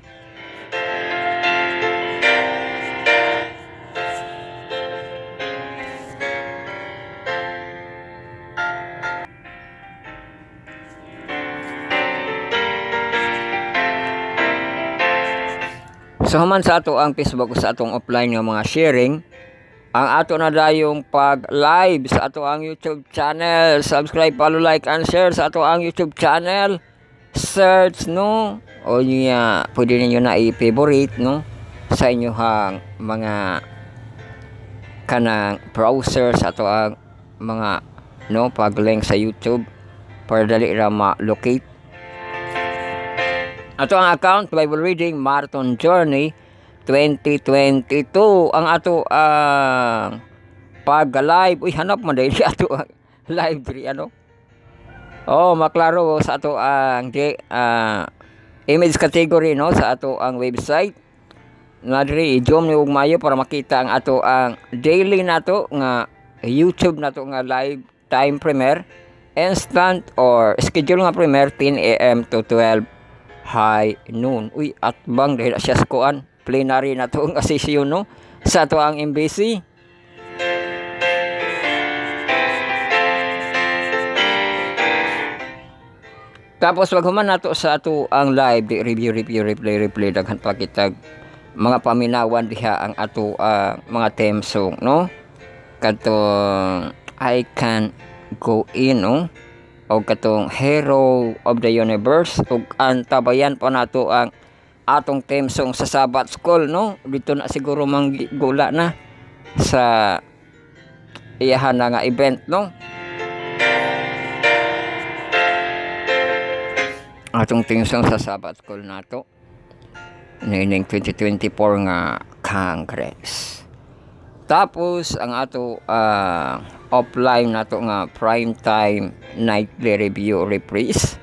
So human sa ato ang Facebook sa atong offline nga mga sharing ang ato na dayong pag live sa ato ang YouTube channel. Subscribe, follow, like, and share sa ato ang YouTube channel. Search no o niya pwede ninyo na i-favorite no sa inyong mga kanang browser sa ato ang mga no pag-link sa YouTube para dali ra ma-locate. Ato ang account Bible Reading Marathon Journey 2022 ang ato ang uh, pag live uy hanap man dahil <laughs> ato ang live diri ano? Oh maklaro sa ato ang di, uh, image category no sa ato ang website. Na diri i-zoom ni mayo para makita ang ato ang daily nato nga YouTube nato nga live time premiere. Instant or schedule nga premiere 10 AM to 12 high noon uy at bang dahil siya sa plenary na to ang <laughs> asisyon no? Sa to ang embassy tapos wag human nato sa ato ang live. Di review review replay replay. Daghan pa kita. Mga paminawan diha ang ato uh, mga theme song no? Katong I can go in no o katong hero of the universe ug antabayan pa nato ang atong team song sa Sabat School no? Dito na siguro manggula na sa iyahan na nga event no? Atong team song sa Sabat School nato nining 2024 nga Congress. Tapos ang ato uh, offline nato nga prime time nightly review reprise.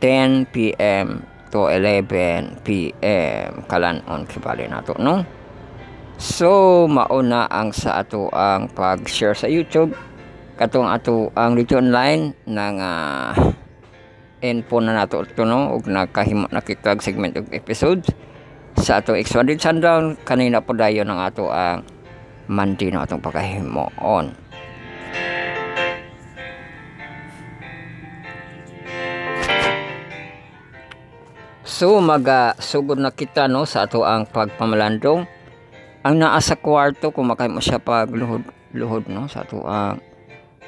10 p.m to 11 p.m. kalanon kibali nato no? So mauna ang sa ato ang pag-share sa YouTube. Katong ato ang dito online ng uh, info na nato ito no? Ug nakahimo nakita segment og episodes sa ato X100 Sundown kanina po dayon ng ato ang mandino atong pagkahimo on So maga sugod na kita no sa ato ang pagpamalandong. Ang naa sa kwarto kung makay mo siya pag luhod no sa ato ang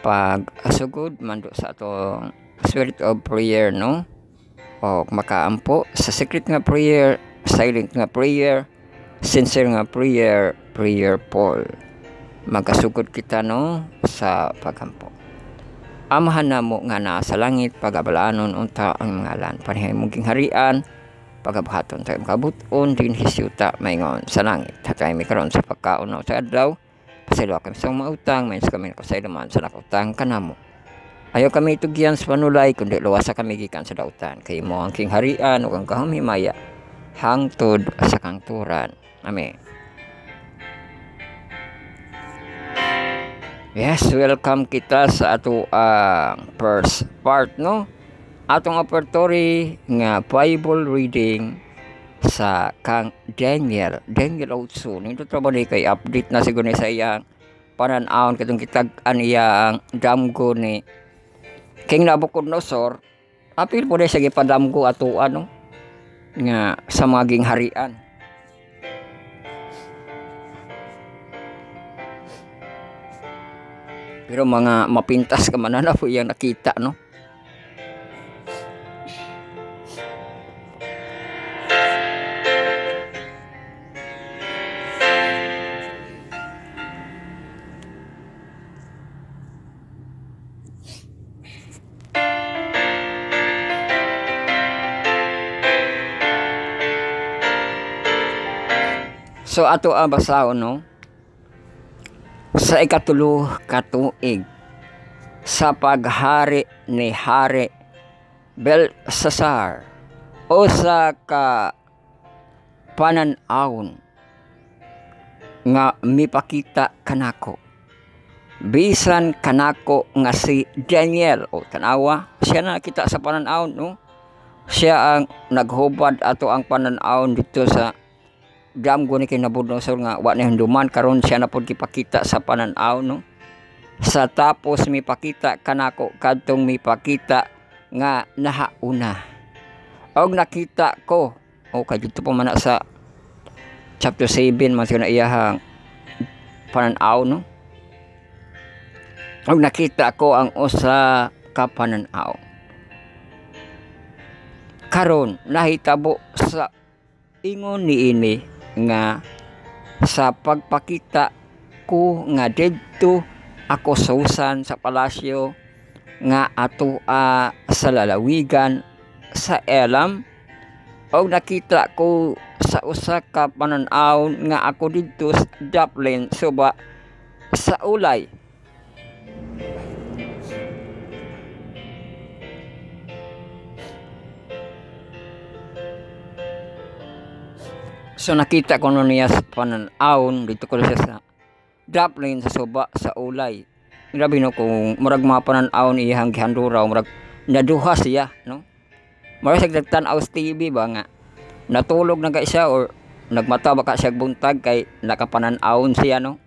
pag asugod mando sa ato spirit of prayer no. O makaampo sa secret nga prayer, silent nga prayer, sincere nga prayer, prayer Paul. Magasugod kita no sa pagampo. Amahan na mo nga naa sa langit, pagabalanon unta ang mga lan. Panihay mong harian, pagabuhaton tayo kabuton din hisyuta maingon sa langit. Hatay mi karon sa pagkaon sa adlaw. Pasaylo kami sa mautang may kami ko sa naman sa nakutang kanamo ayaw kami tugyan sa panulay kundi luwasa kami gikan sa dautan. Kay mo ang king harian ug ang kahumimaya hangtod sa kangturan. Amen Yes, welcome kita sa ato ang uh, first part no? Atong operatory nga Bible reading sa kang Daniel Daniel also nito trabaho ni kay update na siguro ni sa iyang pananawon katong kitag an iyang damgo ni King Nabucodonosor. Apil po sa gipadamgo ato ano nga sa maging harian pero mga mapintas ka man na po iyang nakita no So ato ang basahon no. Sa ikatulo katuig sa paghari ni Hari Belsasar o sa ka pananawon nga mipakita kanako. Bisan kanako nga si Daniel. O tanawa siya na kita sa pananawon no? Siya ang naghubad ato ang pananawon dito sa dam ko ni kinabudnosol nga wa ni hunduman karon siya na pud gipakita sa pananaw no? Sa tapos mi pakita kanako kadtong mi pakita nga nahauna. Og nakita ko o kay dito pa man sa chapter 7 man siya na iyahang pananaw no? Og nakita ko ang usa ka pananaw. Karon nahitabo sa ingon ni ini nga sa pagpakita ko nga didto ako susan sa palasyo nga ato uh, sa lalawigan sa Elam. Og nakita ko sa usa ka pananaw nga ako didto sa Dublin suba sa ulay So nakita ko no niya sa pananawon dito ko siya sa Dublin sa suba sa ulay. Grabe no kung murag mga pananawon iyang gihandura murag naduha siya no. Murag sa tagtan-aw TV ba nga natulog na ka siya or nagmata baka siya buntag kay nakapananawon siya no.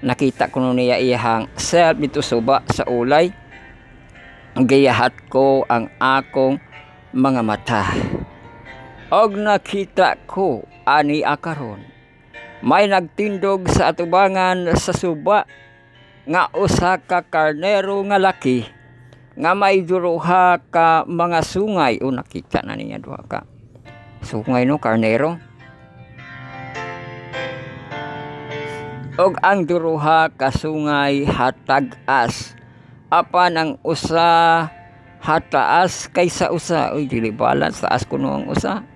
Nakita ko no niya iyang self dito suba sa ulay. Gayahat ko ang akong mga mata og nakita ko ani akaron. May nagtindog sa atubangan sa suba nga usa ka karnero nga laki nga may duruha ka mga sungay. O nakita na niya duha ka. Sungay no karnero? Og ang duruha ka sungay hatag as. Apan ang usa hataas kaysa usa. Uy dili balance taas kuno ang usa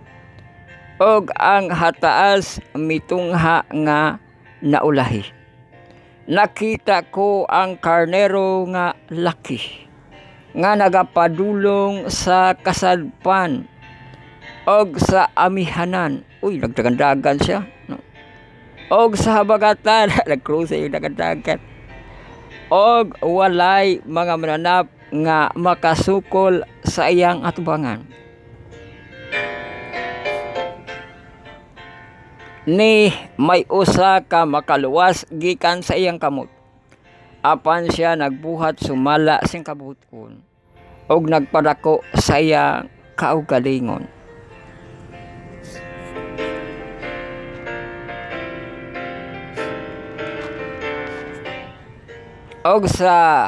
og ang hataas mitungha nga naulahi. Nakita ko ang karnero nga laki nga nagapadulong sa kasadpan og sa amihanan. Uy, nagdagandagan siya. No? Og sa habagatan, <laughs> nag-cruise yung nagdagandagan. Og walay mga mananap nga makasukol sa iyang atubangan. Ni may usa ka makaluwas gikan sa iyang kamot. Apan siya nagbuhat sumala sing kabuton og nagpadako sa iyang kaugalingon. Og sa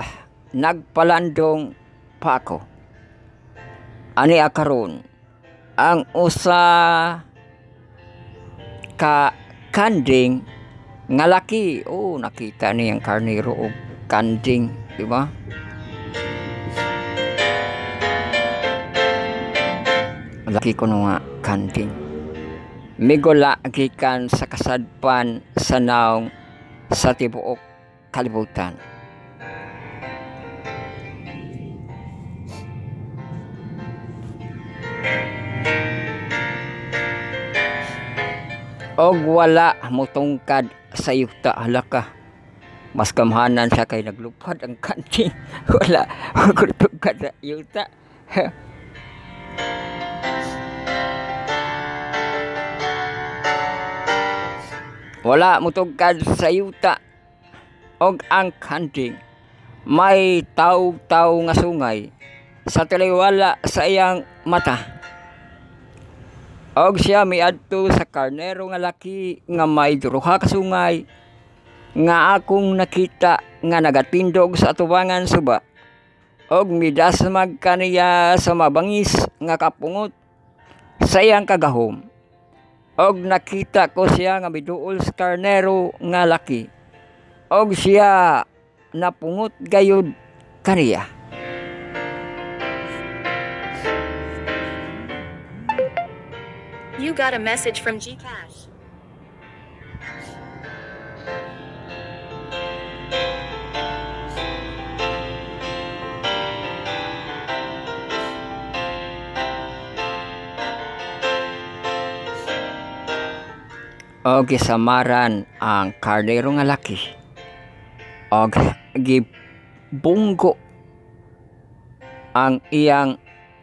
nagpalandong pa ako. Ani akaron ang usa ka kanding nga laki. Oh, nakita ni ang karnero o kanding, di ba? Laki ko nga kanding. Migula gikan sa kasadpan sa naong sa tibuok kalibutan. Og wala mutungkad sa yuta halaka mas kamhanan siya kay naglupad ang kanti. Wala magtungkad sa yuta wala mutungkad sa yuta <laughs> og ang kanting may taw-taw nga sungay sa taliwala sa iyang mata Og siya miadto sa karnero nga laki nga may duruha ka sungay nga akong nakita nga nagatindog sa atubangan suba. Og midasmag kaniya sa mabangis nga kapungot sa iyang kagahom. Og nakita ko siya nga miduol sa karnero nga laki. Og siya napungot gayud kaniya. You got a message from Gcash. o gisamaran ang kardero nga laki o gibunggo ang iyang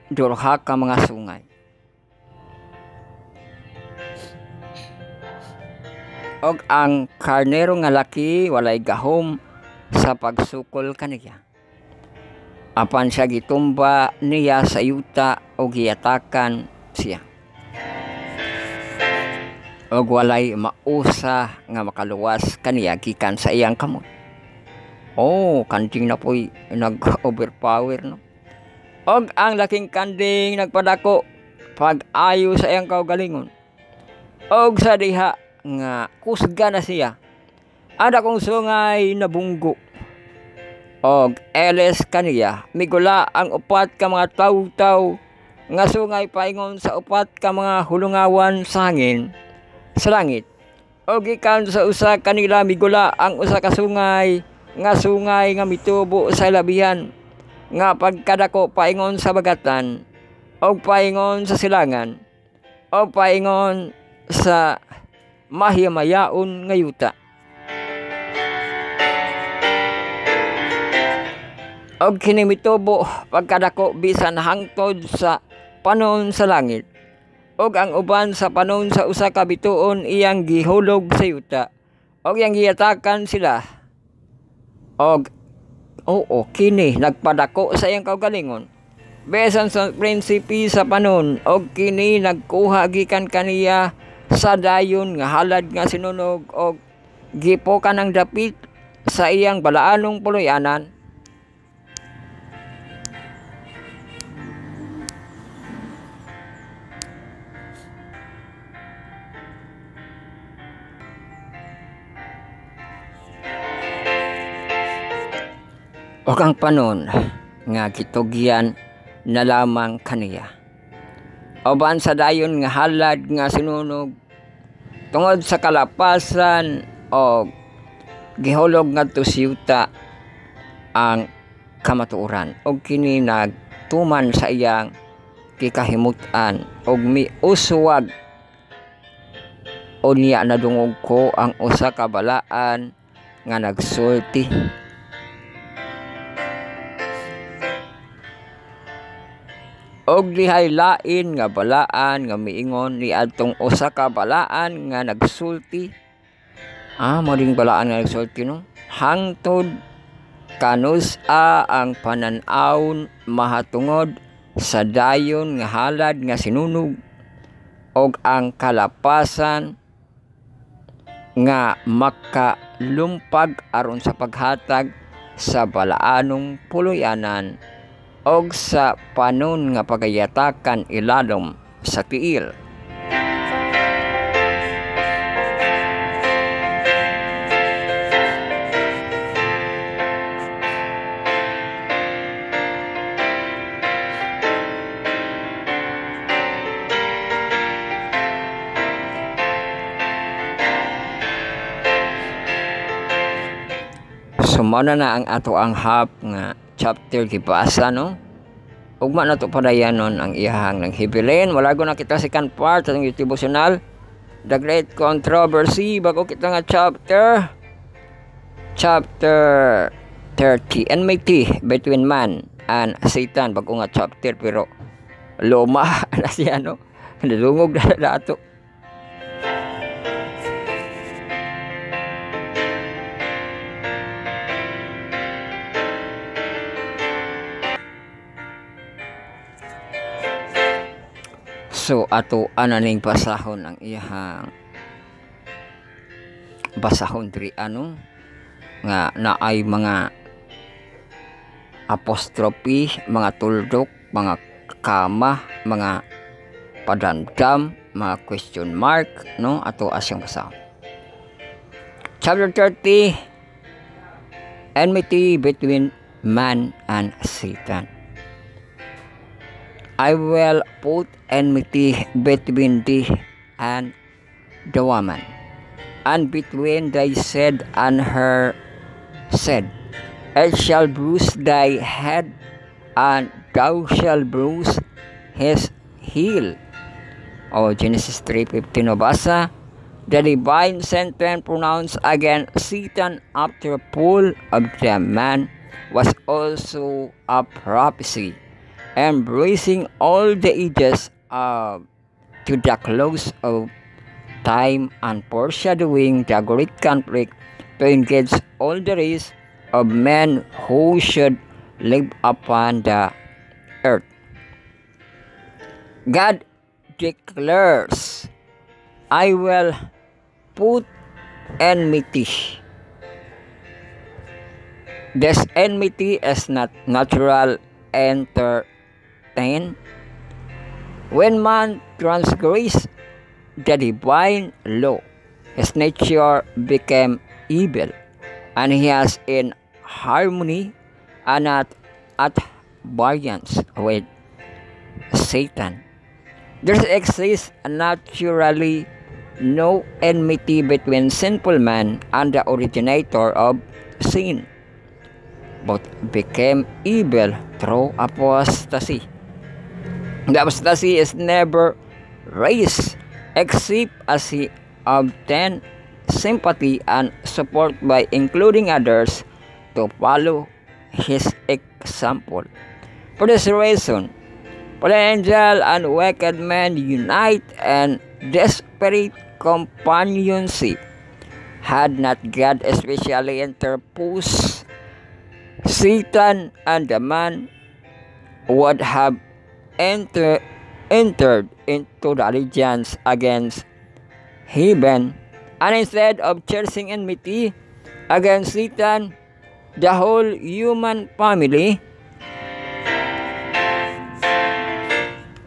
durha ka mga sungay og ang karnero nga laki walay gahom sa pagsukol kaniya. Apan siya gitumba niya sa yuta o giyatakan siya. og walay mausa nga makaluwas kaniya gikan sa iyang kamot. Oh, kanding na po'y nag-overpower no. Og ang laking kanding nagpadako pag-ayo sa iyang kaugalingon. Og sa diha nga kusga na siya. Ada kong sungay na bunggo. Og eles kaniya migula ang upat ka mga taw-taw nga sungay paingon sa upat ka mga hulungawan sa hangin sa langit. O gikan sa usa kanila migula ang usa ka sungay nga sungay nga mitubo sa labihan nga pagkadako paingon sa bagatan o paingon sa silangan o paingon sa mahimayaon nga yuta. Og kini mitubo pagkadako bisan hangtod sa panon sa langit. Og ang uban sa panon sa usa ka bituon iyang gihulog sa yuta. Og iyang giyatakan sila. Og oo kini nagpadako sa iyang kaugalingon. Besan sa prinsipi sa panon og kini nagkuha gikan kaniya sa dayon nga halad nga sinunog og gipo ka ng dapit sa iyang balaanong puloyanan o kang panon nga gitugyan na lamang kaniya. Oban sa dayon nga halad nga sinunog tungod sa kalapasan o gihulog nga tusyuta ang kamatuoran. O kini nagtuman sa iyang kikahimutan. Og miuswag o niya nadungog ko ang usa ka balaan nga nagsulti og lihay lain nga balaan nga miingon ni adtong usa ka balaan nga nagsulti. Ah mo ding balaan nga nagsulti no? Hangtod kanus a ang pananawon mahatungod sa dayon nga halad nga sinunog og ang kalapasan nga makalumpag aron sa paghatag sa balaanong puloyanan og sa panon nga pagayatakan ilalom sa tiil. Sumana na ang ato ang hap nga chapter gibasa no? Ugma na to padayanon ang iyahang ng hibilin wala ko nakita second part YouTube devotional the great controversy bago kita nga chapter. Chapter 30 enmity between man and Satan bago nga chapter pero luma <laughs> na siya no? Nalungog na dato So ato ananing basahon ang iyahang basahon diri ano nga naay mga apostrophe, mga tuldok, mga kama, mga padandam, mga question mark, no? Ato asyang basahon. Chapter 30 Enmity between man and Satan. I will put enmity between thee and the woman, and between thy seed and her seed. It shall bruise thy head, and thou shalt bruise his heel. O Genesis 3.15 nabasa, The divine sentence pronounced against Satan after the fall of the man was also a prophecy embracing all the ages uh, to the close of time and foreshadowing the great conflict to engage all the race of men who should live upon the earth. God declares I will put enmity. This enmity is not natural entertain. When man transgressed the divine law, his nature became evil, and he is in harmony and at, at variance with Satan. There exists naturally no enmity between sinful man and the originator of sin, but became evil through apostasy. The apostasy is never raised except as he obtained sympathy and support by including others to follow his example. For this reason, angel and wicked men unite in desperate companionship. Had not God especially interposed, Satan and the man would have enter, entered into the allegiance against heaven, and instead of cherishing enmity against Satan, the whole human family,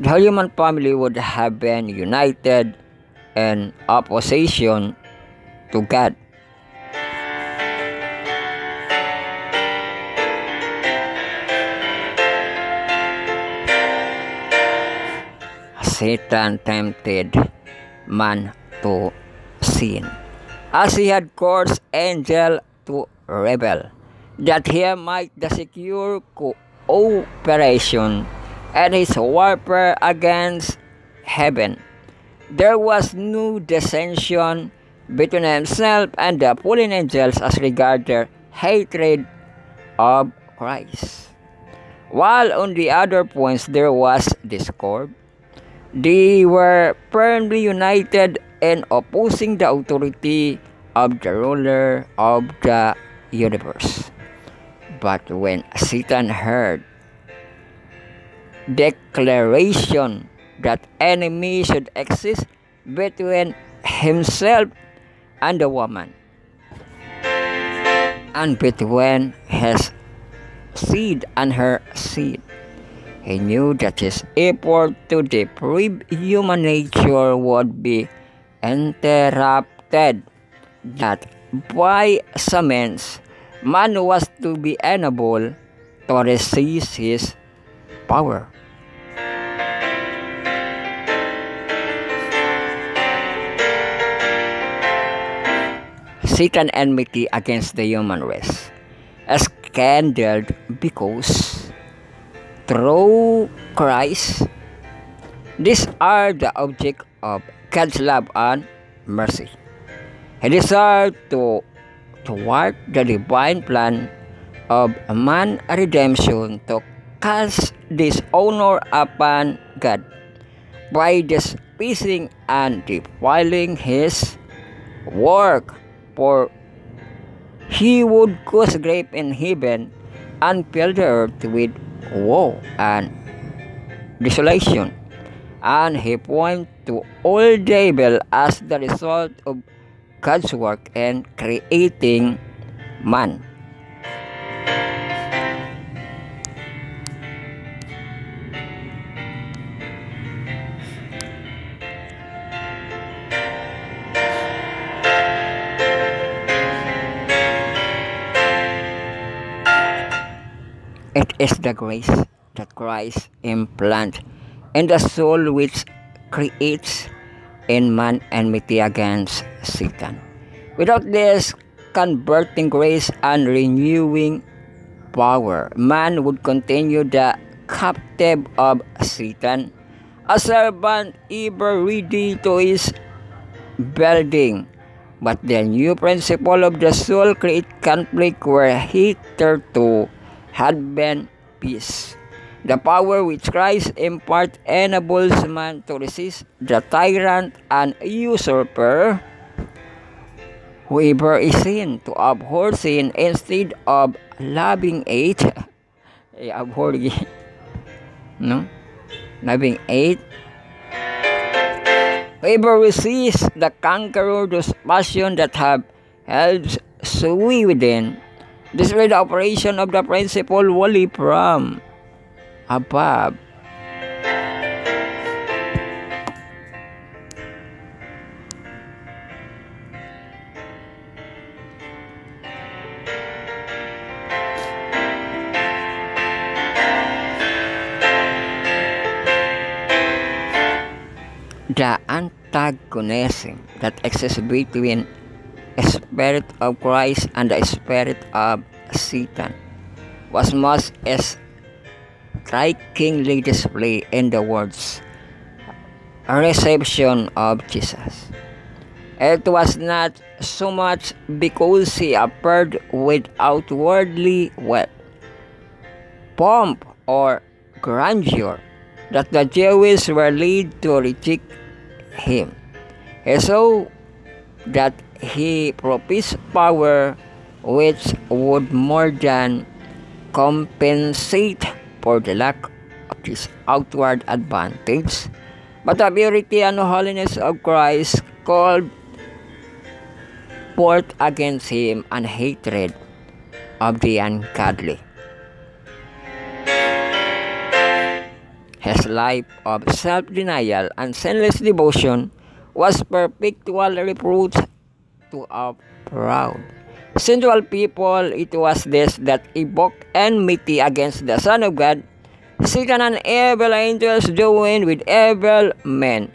the whole human family would have been united in opposition to God. Satan tempted man to sin, as he had caused angel to rebel, that he might the secure cooperation and his warfare against heaven. There was no dissension between himself and the fallen angels as regard their hatred of Christ. While on the other points there was discord, they were firmly united in opposing the authority of the ruler of the universe. But when Satan heard declaration that enemy should exist between himself and the woman, and between his seed and her seed, he knew that his effort to deprive human nature would be interrupted, that by some means man was to be enabled to resist his power. Satan enmity against the human race is kindled because through Christ, these are the object of God's love and mercy. He desired to thwart the divine plan of man redemption to cast dishonor upon God by despising and defiling his work for he would cause grief in heaven and fill the earth with woe and desolation. And he pointed to all evil as the result of God's work in creating man. It is the grace that Christ implant in the soul which creates in man enmity against Satan. Without this converting grace and renewing power, man would continue the captive of Satan, a servant ever ready to his building. But the new principle of the soul create conflict where he hitherto had been peace. The power which Christ impart enables man to resist the tyrant and usurper. Whoever is sin to abhor sin instead of loving it, eh, abhor <laughs> no, loving it, Whoever resists the conqueror those passions that have held sway within, this is the operation of the principle wholly from above. the antagonism that exists between spirit of Christ and the spirit of Satan was most strikingly displayed in the words reception of Jesus. It was not so much because he appeared with outwardly wealth, pomp, or grandeur that the Jews were led to reject him. He saw that he professed power which would more than compensate for the lack of this outward advantage. But the purity and holiness of Christ called forth against him and hatred of the ungodly. His life of self-denial and sinless devotion was perpetual reproach to a proud, sensual people. It was this that evoked enmity against the Son of God, Satan and evil angels joined with evil men.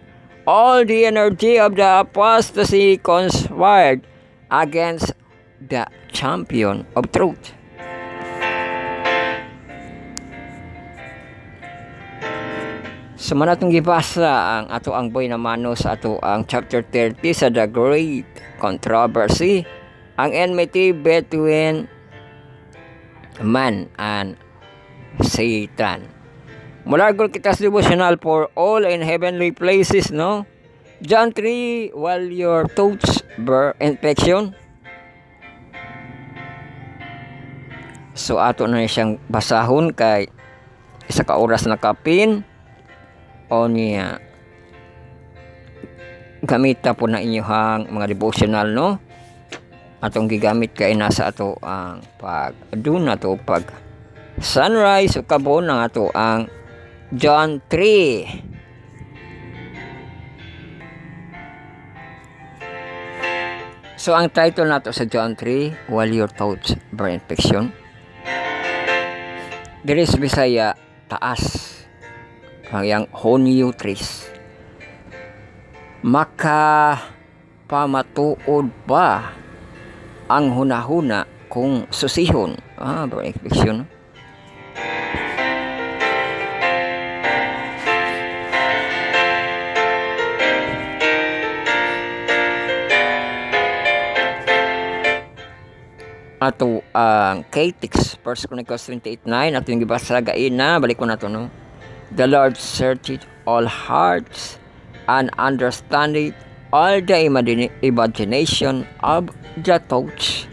All the energy of the apostasy conspired against the champion of truth. So man atong gibasa ang ato ang boy na mano sa ato ang chapter 30 sa the great controversy ang enmity between man and Satan. Mula gol kita sa devotional for all in heavenly places, no? John 3, while your thoughts bear infection. So ato na siyang basahon kay isa ka oras na kapin o niya. Gamita po na inyong mga devotional no? Atong gigamit kay nasa ato ang pag dun na to pag sunrise o kabon ng ato ang John 3 So ang title nato sa John 3 While Your Thoughts Burn Infection. There is Bisaya taas hanggang honyo tris. Maka pamatuod ba ang hunahuna kung susihon? Ah, bro, fiction. ato ang uh, K-Tix, 1 Chronicles 28.9 ato yung gibasa gain na balik ko na to no The Lord searcheth all hearts and understandeth all the imagination of the thoughts.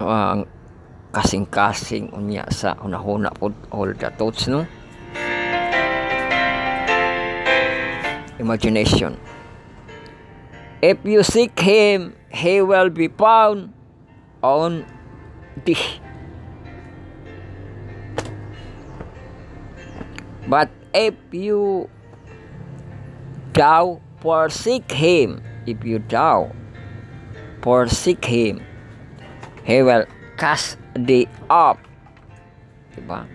ang kasing-kasing unya sa unahuna po all the thoughts no imagination If you seek him, he will be found on thee. But if you thou forsake him, if you thou forsake him, he will cast thee up. Diba?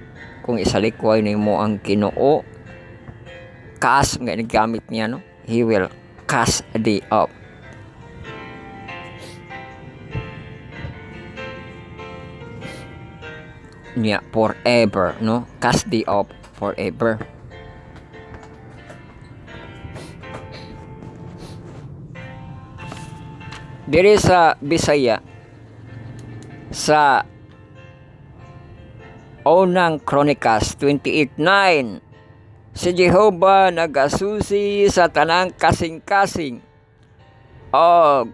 Kung isalikway ni mo ang kinoo, cast nga gamit niya, no? He will cast thee up. Yeah, forever, no? Cast thee up forever. Diri sa Bisaya sa unang Chronikas 28.9 Si Jehovah nagasusi sa tanang kasing-kasing o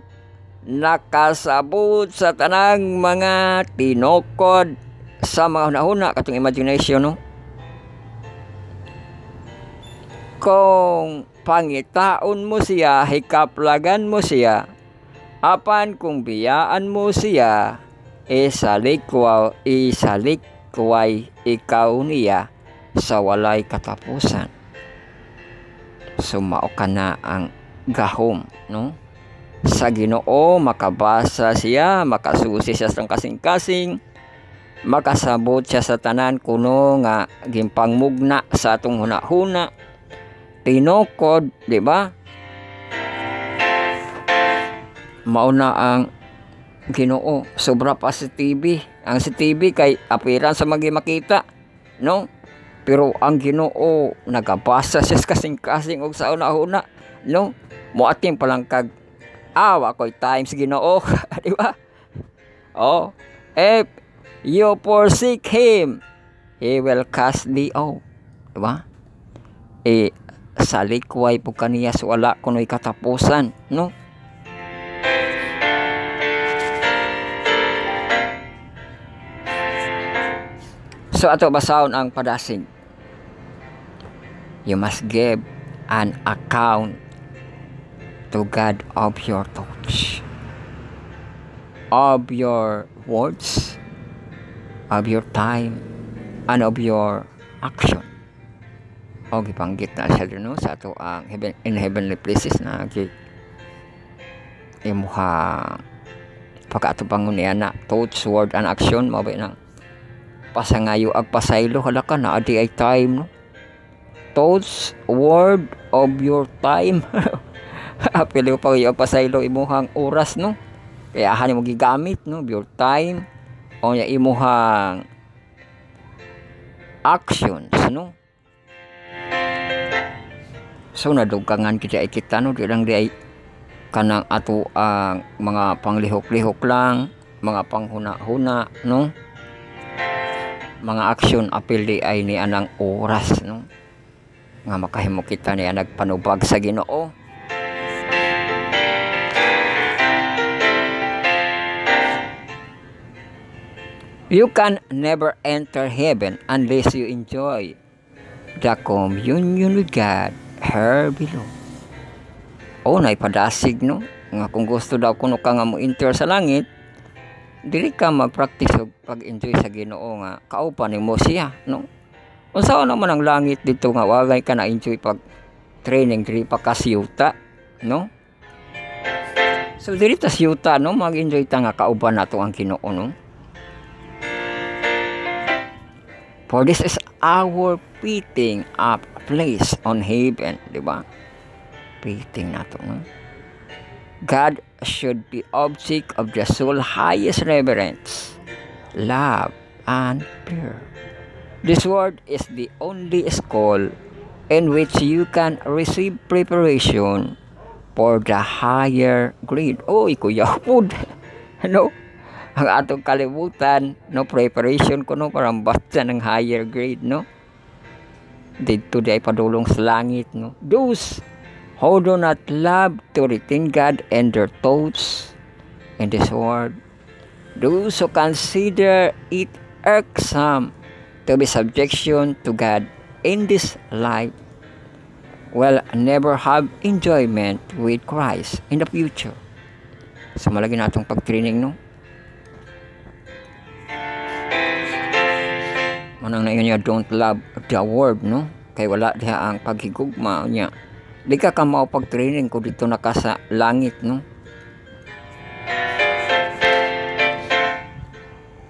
nakasabot sa tanang mga tinokod sa mga hunahuna katong imagination no? Kung pangitaon mo siya hikaplagan mo siya apan kung biyaan mo siya isalikwaw isalikway ikaw niya sa walay katapusan. Sumao ka na ang gahom no? Sa Ginoo makabasa siya makasusi siya sa kasing-kasing makasabot siya sa tanan kuno nga gimpangmugna sa atong hunahuna. Tinokod di ba? Mauna ang Ginoo. Sobra pa si TV ang si TV kay apiran sa magi makita no pero ang Ginoo nagabasa siya kasing-kasing og sa una-una no? Mo ating palang kag awa ko'y times Ginoo. <laughs> Di ba? Oh if you forsake him he will cast thee out. Di ba? Eh sa likway po kaniya so wala kuno'y katapusan no So ato basahon ang padasig. You must give an account to God of your thoughts, of your words, of your time, and of your action. O gipanggit na siya no, sa ato ang heaven, in heavenly places na gi imuha pagkatubangon niya na thoughts, word, and action mabay na pasangayo ag pasaylo hala ka na adi ay time no? Thoughts word of your time. <laughs> Apili pa yung pasaylo imuhang oras no? Kaya hani mo gigamit no? Your time. O ya imuhang actions no? So nadugangan kita ay kita no? Di lang di ay kanang ato ang mga panglihok-lihok lang mga panghuna-huna no mga action apil di ay ni anang oras no nga makahimo kita niya nagpanubag sa Ginoo You can never enter heaven unless you enjoy the communion with God here below. Oh, naipadasig no? Nga kung gusto daw kuno ka nga mo enter sa langit, dili ka mag-practice og pag-enjoy sa Ginoo nga kaupan nimo siya no? Unsa naman ang langit dito nga wagay ka na enjoy pag training diri pa ka siyuta no? So diri ta siyuta no? Mag-enjoy ta nga kauban nato ang Ginoo no? For this is our fitting up place on heaven di ba? Fitting nato no God should be object of the soul highest reverence, love, and fear. This word is the only school in which you can receive preparation for the higher grade. Oh, ikuya food. <laughs> no? Ang atong kalibutan, no preparation ko no parang basta ng higher grade, no? Dito di ay padulong sa langit, no? Those who do not love to retain God and their thoughts in this world, those who consider it irksome to be subjection to God in this life, will never have enjoyment with Christ in the future. So malagi na itong pag-training, no? Manang na yun don't love the world, no? Kay wala diha ang paghigugma niya di ka ka mau pag-training ko dito na ka sa langit no?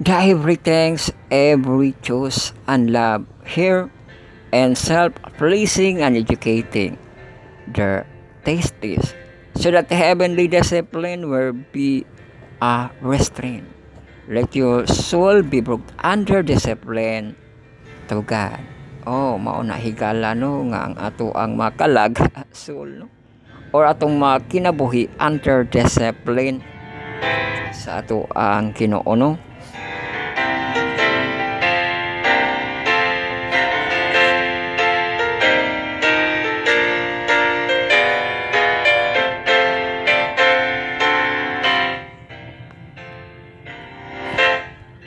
The everything's every choose and love here and self-pleasing and educating their tastes so that heavenly discipline will be a restraint. Let your soul be brought under discipline to God oh mao na higala no? Nga ang ato ang makalag <laughs> soul no? Or atong makinabuhi under discipline sa ato ang Ginoo no?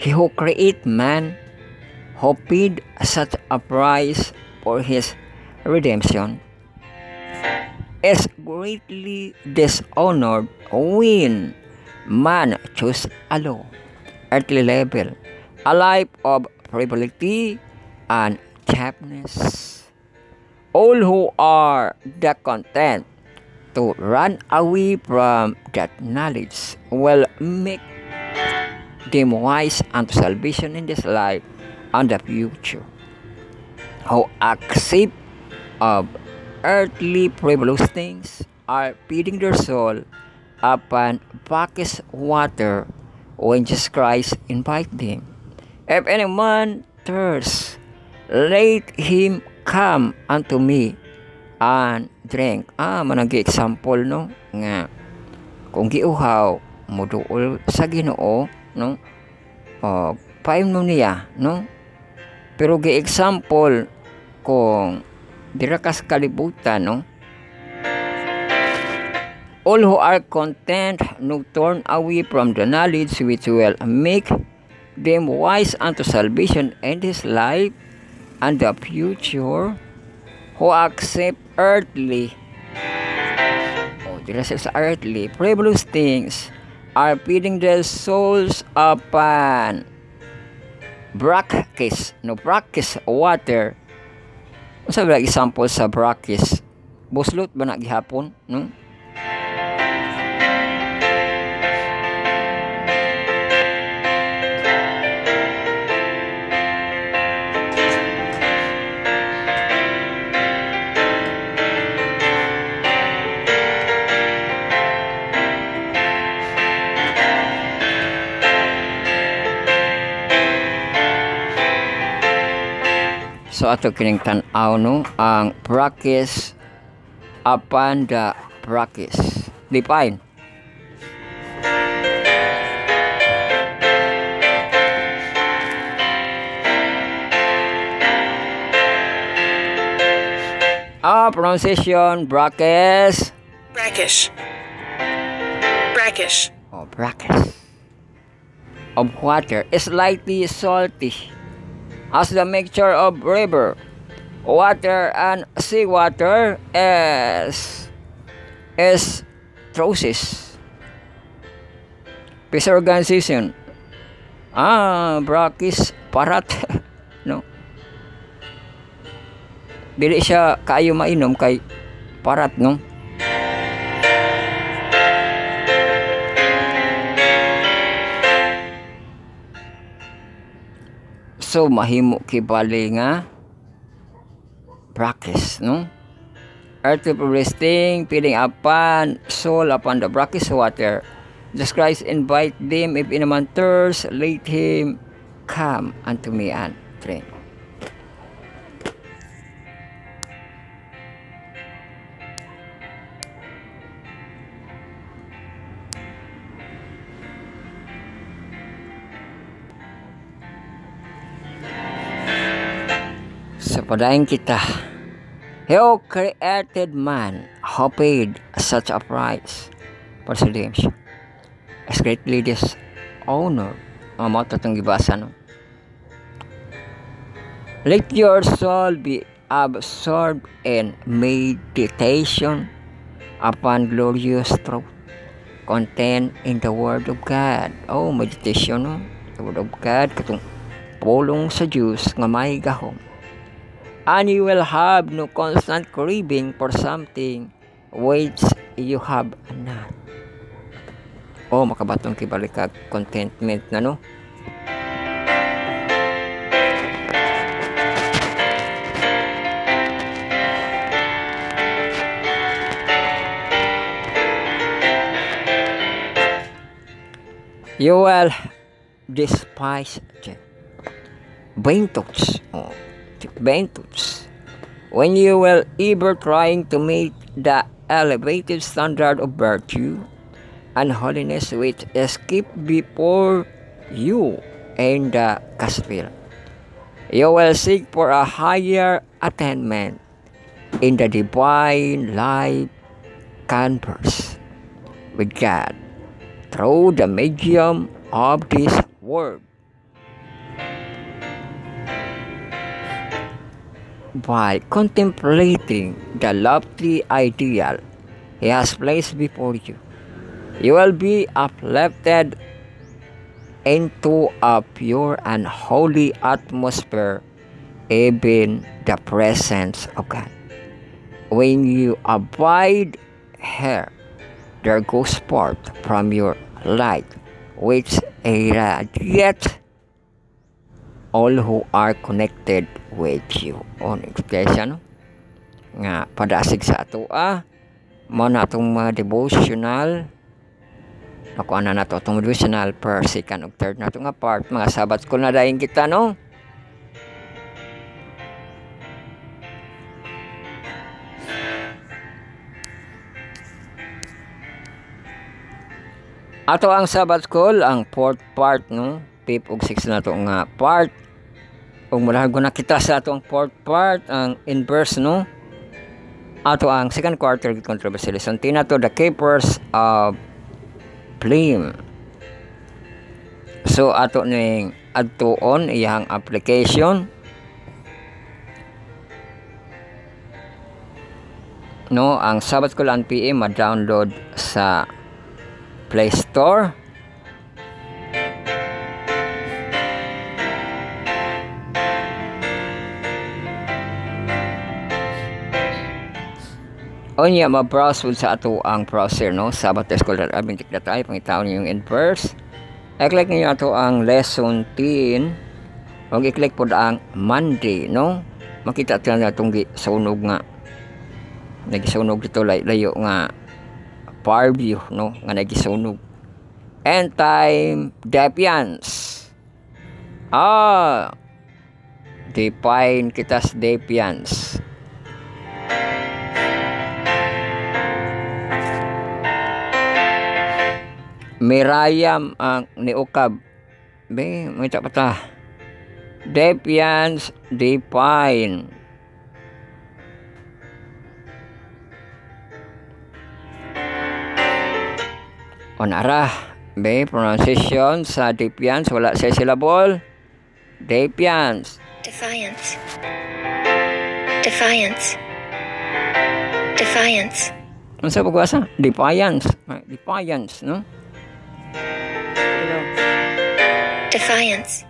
He who create man who paid such a price for his redemption, is greatly dishonored when man choose a low, earthly level, a life of frivolity and chasteness. All who are the content to run away from that knowledge will make them wise unto salvation in this life and the future. Who accept of earthly frivolous things are feeding their soul upon brackish water when Jesus Christ invite them. If any man thirst, let him come unto me and drink. Ah, managi example no nga kung giuhaw muduol sa Ginoo no oh, paimnom niya no pero gi example kung dira kas kalibutan no? All who are content no turn away from the knowledge which will make them wise unto salvation in this life and the future who accept earthly. Oh, dira sa earthly. Frivolous things are feeding their souls upon brackish no brackish water Unsa ba example sa brackish? Buslot ba na gihapon, no? So ato kining tan-aw no ang practice upon the practice. Define. Ah, pronunciation brackish. Brackish. Brackish. Oh, brackish. Of water is slightly salty as the mixture of river, water, and seawater is is trosis. Peace organization. Ah, brachis parat. <laughs> no. Dili siya kayo mainom kay parat, no? So mahimo kibali nga practice, no? Earthly resting, feeding upon soul upon the brackish water. Jesus Christ invite them if any man thirst, let him come unto me and drink. Sa padayon kita, who created man, who paid such a price for redemption, is greatly dishonored. Ang mga itong gibasa, no? Let your soul be absorbed in meditation upon glorious truth contained in the Word of God. Oh, meditation, no? The Word of God, katong pulong sa Diyos nga may gahom and you will have no constant craving for something which you have not. O, oh, makabatong kibalik kag contentment na no? You will despise them. Bentos. Oh advantage when you will ever trying to meet the elevated standard of virtue and holiness which kept before you in the gospel. You will seek for a higher attainment in the divine life converse with God through the medium of this word by contemplating the lofty ideal He has placed before you. You will be uplifted into a pure and holy atmosphere, even the presence of God. When you abide here, there goes forth from your light, which irradiates all who are connected with you. O, expression? Nga, padasig sa ato, ah. Mo na itong mga devotional. Nakuha na na ito itong devotional per second of third na ito nga part. Mga sabat ko na dahin kita, no? Ato ang Sabbath School, ang fourth part, no? Fifth ug sixth na to nga part. Ug mulahan ko nakita sa ato ang fourth part, ang inverse, no? Ato ang second quarter controversy lesson. Tina to the keepers of flame. So, ato ning adtuon iyang application. No, ang Sabbath School ang PM ma-download sa Play Store. Onya ma-browse wud sa ato ang browser no Sabbath School at abing tikda tayo pangitaon niyo yung inverse. I-click niyo ato ang lesson 10. Huwag i-click po ang Monday no. Makita tayo na itong sunog nga. Nagisunog dito layo nga far view no nga nagisunog end time defiance ah define kita sa defiance Mirayam ang niukab be may pata defiance define Onara, be pronunciation sa defiance wala sa syllable. Defiance. Defiance. Defiance. Defiance. Ano sa pagbasa? Defiance. Ah, Defiance, no? Defiance.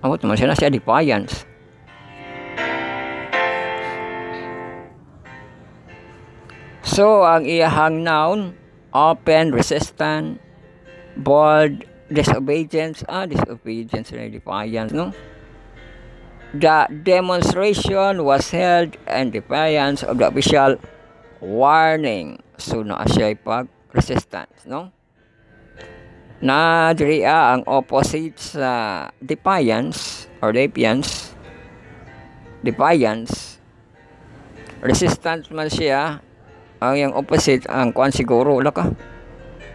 Amo naman siya na siya defiance. So, ang iyahang noun, open, resistant, bold, disobedience, ah, disobedience na defiance, no? The demonstration was held in defiance of the official warning. So, na siya pag resistance, no? Na ang opposite sa defiance or defiance. Defiance. Resistance man siya. Ang yung opposite ang kuan siguro wala ka.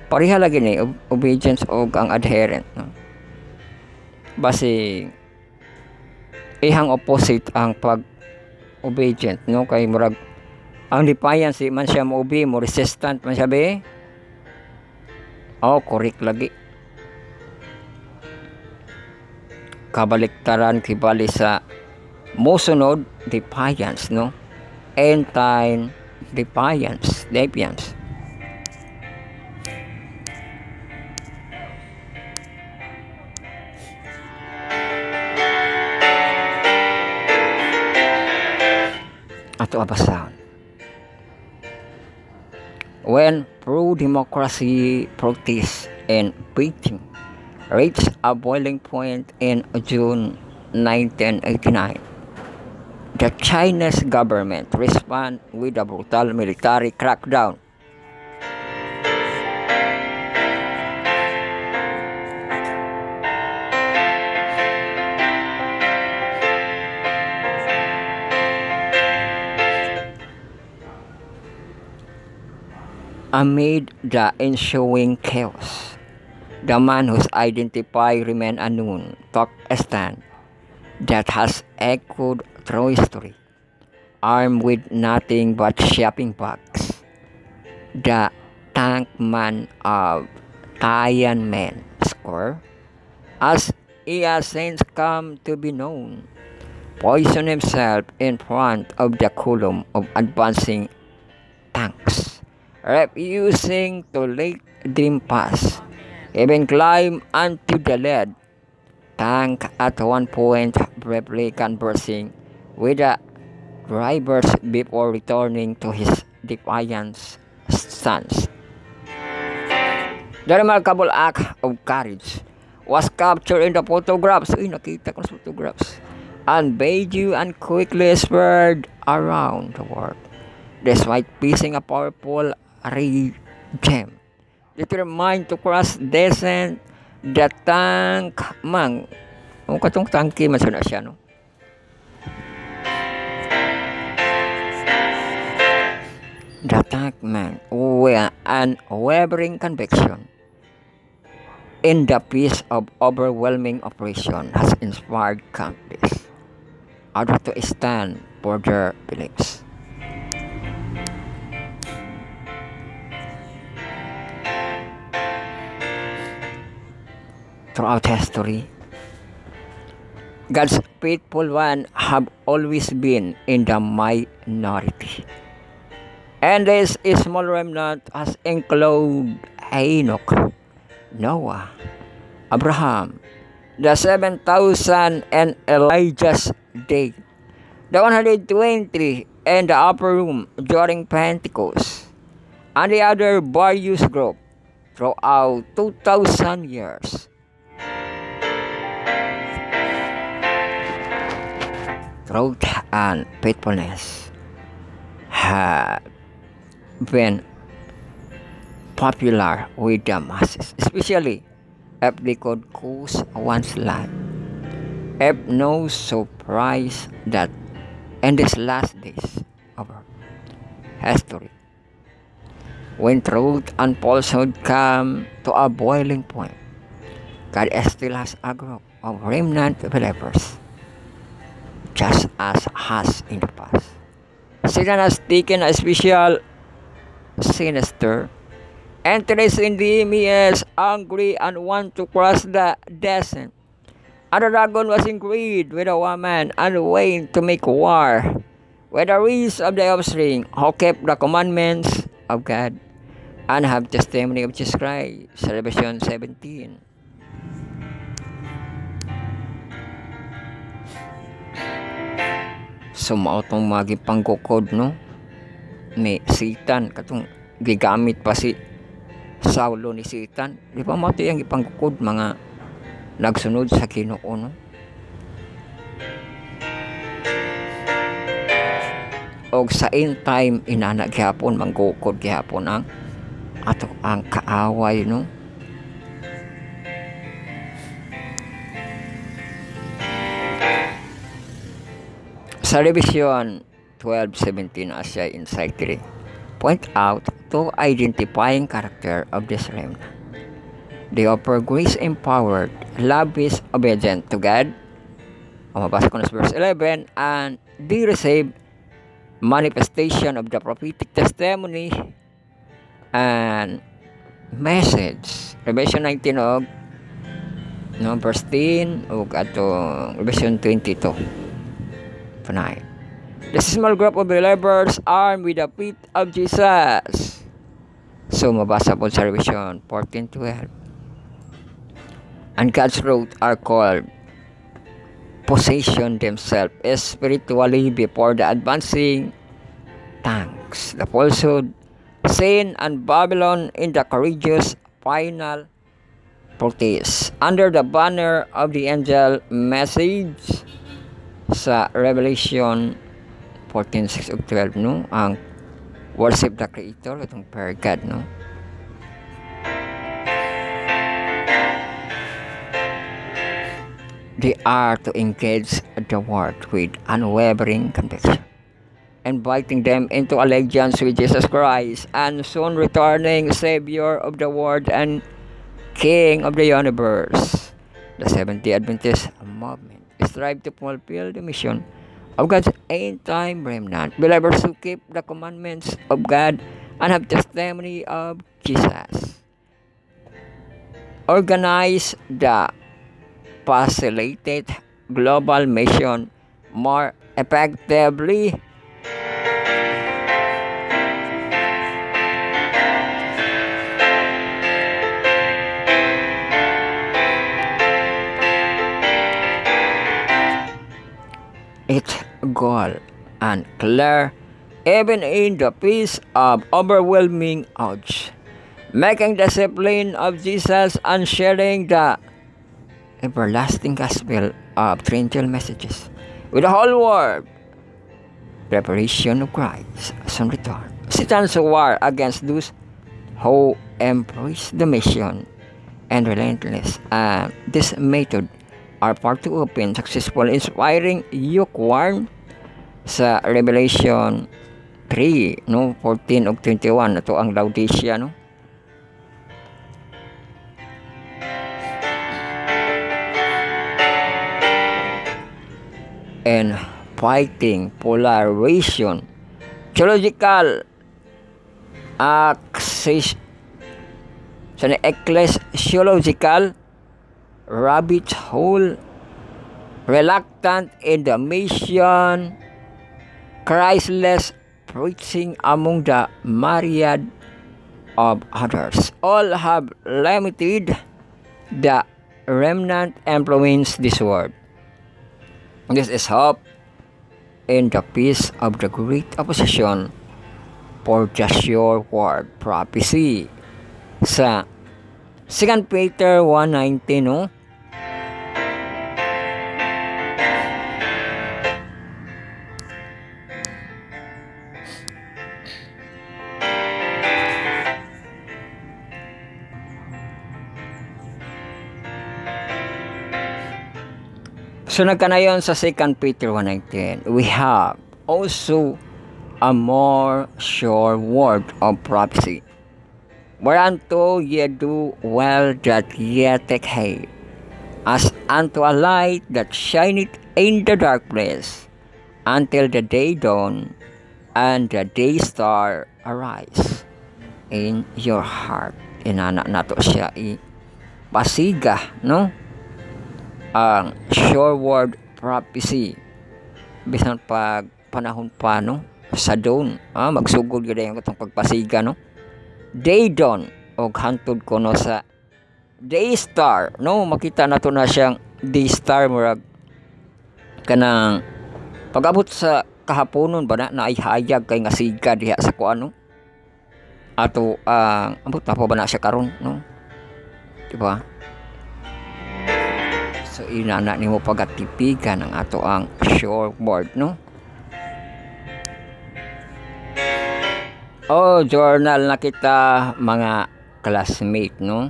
Pareha lagi ni ob- obedience o ang adherent no? basi ihang opposite ang pag obedient no? Kay murag ang defiance man siya mo obey mo resistant man siya be oh correct lagi. Kabaliktaran kibali sa mosunod defiance no? End time defiance. Defiance ato abasahon when pro-democracy protests in beating reached a boiling point in June 1989 the Chinese government responded with a brutal military crackdown. Amid the ensuing chaos, the man whose identity remained unknown took a stand that has echoed through history, armed with nothing but shopping bags. The tank man of Tiananmen Square, as he has since come to be known, poisoned himself in front of the column of advancing tanks, refusing to let them pass, even climb onto the lead tank at one point briefly conversing with the drivers before returning to his defiance stance. The remarkable act of courage was captured in the photographs. Uy, nakita ko photographs. And Beiju and quickly spread around the world. Despite facing a powerful regime. Determined to cross descent the tank man. Ang katong tangki man na siya, no? Tank man with an wavering conviction in the peace of overwhelming operation has inspired countless others to stand for their beliefs. Throughout history, God's faithful one have always been in the minority. And this small remnant has included Enoch, Noah, Abraham, the 7,000 and Elijah's day, the 120 and the upper room during Pentecost, and the other various group throughout 2,000 years. Truth and faithfulness have been popular with the masses, especially if they could cause one's life. If no surprise that in these last days of our history, when truth and falsehood come to a boiling point, God still has a group of remnant believers, just as has in the past. Satan has taken a special sinister interest in him. He is angry and want to cross the desert. And the dragon was agreed with a woman and waiting to make war with the race of the offspring who kept the commandments of God and have testimony of Jesus Christ. Revelation 17. So mao tong magi panggukod no ni Satan katong gigamit pa si Saulo ni Satan. Di ba mo ang ipanggukod mga nagsunod sa Ginoo no? Og sa in time inana gyapon manggukod gyapon ang ato ang kaaway no. Sa revision 1217 Asia Insight 3 point out to identifying character of this remnant. They offer grace empowered, love is obedient to God. Mabasa ko na sa verse 11, and they receive manifestation of the prophetic testimony and message. Revelation 19 og no, verse 10 og ato Revelation 22. Panay. The small group of believers armed with the feet of Jesus. So, mabasa po sa Revelation 14.12. And God's road are called possession themselves spiritually before the advancing tanks. The falsehood, sin, and Babylon in the courageous final protest. Under the banner of the angel message sa Revelation 14, 6 ug 12 no ang worship the creator itong prayer God no they are to engage the world with unwavering conviction inviting them into allegiance with Jesus Christ and soon returning Savior of the world and King of the universe. The Seventh-day Adventist movement strive to fulfill the mission of God's end-time remnant, believers who keep the commandments of God and have testimony of Jesus. Organize the facilitated global mission more effectively. Its goal and clear even in the face of overwhelming odds, making discipline of Jesus and sharing the everlasting gospel of Trinity messages with the whole world. Preparation of Christ some return. Satan's war against those who embrace the mission and relentless. Uh, this method are open, successful, inspiring, lukewarm sa Revelation 3, no? 14 ug 21 ito ang Laodicea, no? and fighting polarization theological access sa ecclesiological rabbit hole reluctant in the mission Christless preaching among the myriad of others all have limited the remnant influence this world This is hope in the peace of the great opposition for just your word prophecy. Sa 2 Peter 1.19, no? So nagkanayon sa 2 Peter 1.19, we have also a more sure word of prophecy. Whereunto ye do well that ye take heed, as unto a light that shineth in the dark place, until the day dawn, and the day star arise in your heart. Inana nato siya i pasiga, no? Ang sure word prophecy bisan pag panahon pa no? Sa dawn ah, magsugod gid ang itong pagpasiga no? Day dawn og hantod ko no sa day star no? Makita nato na siyang day star murag kanang pag-abot sa kahaponon ba na naihayag kay nga siga diha sa kuano ato ang uh, abot na po ba na siya karon no? Di ba So inana nimo pagatipigan ang ato ang shortboard no. Oh, journal na kita mga classmate no.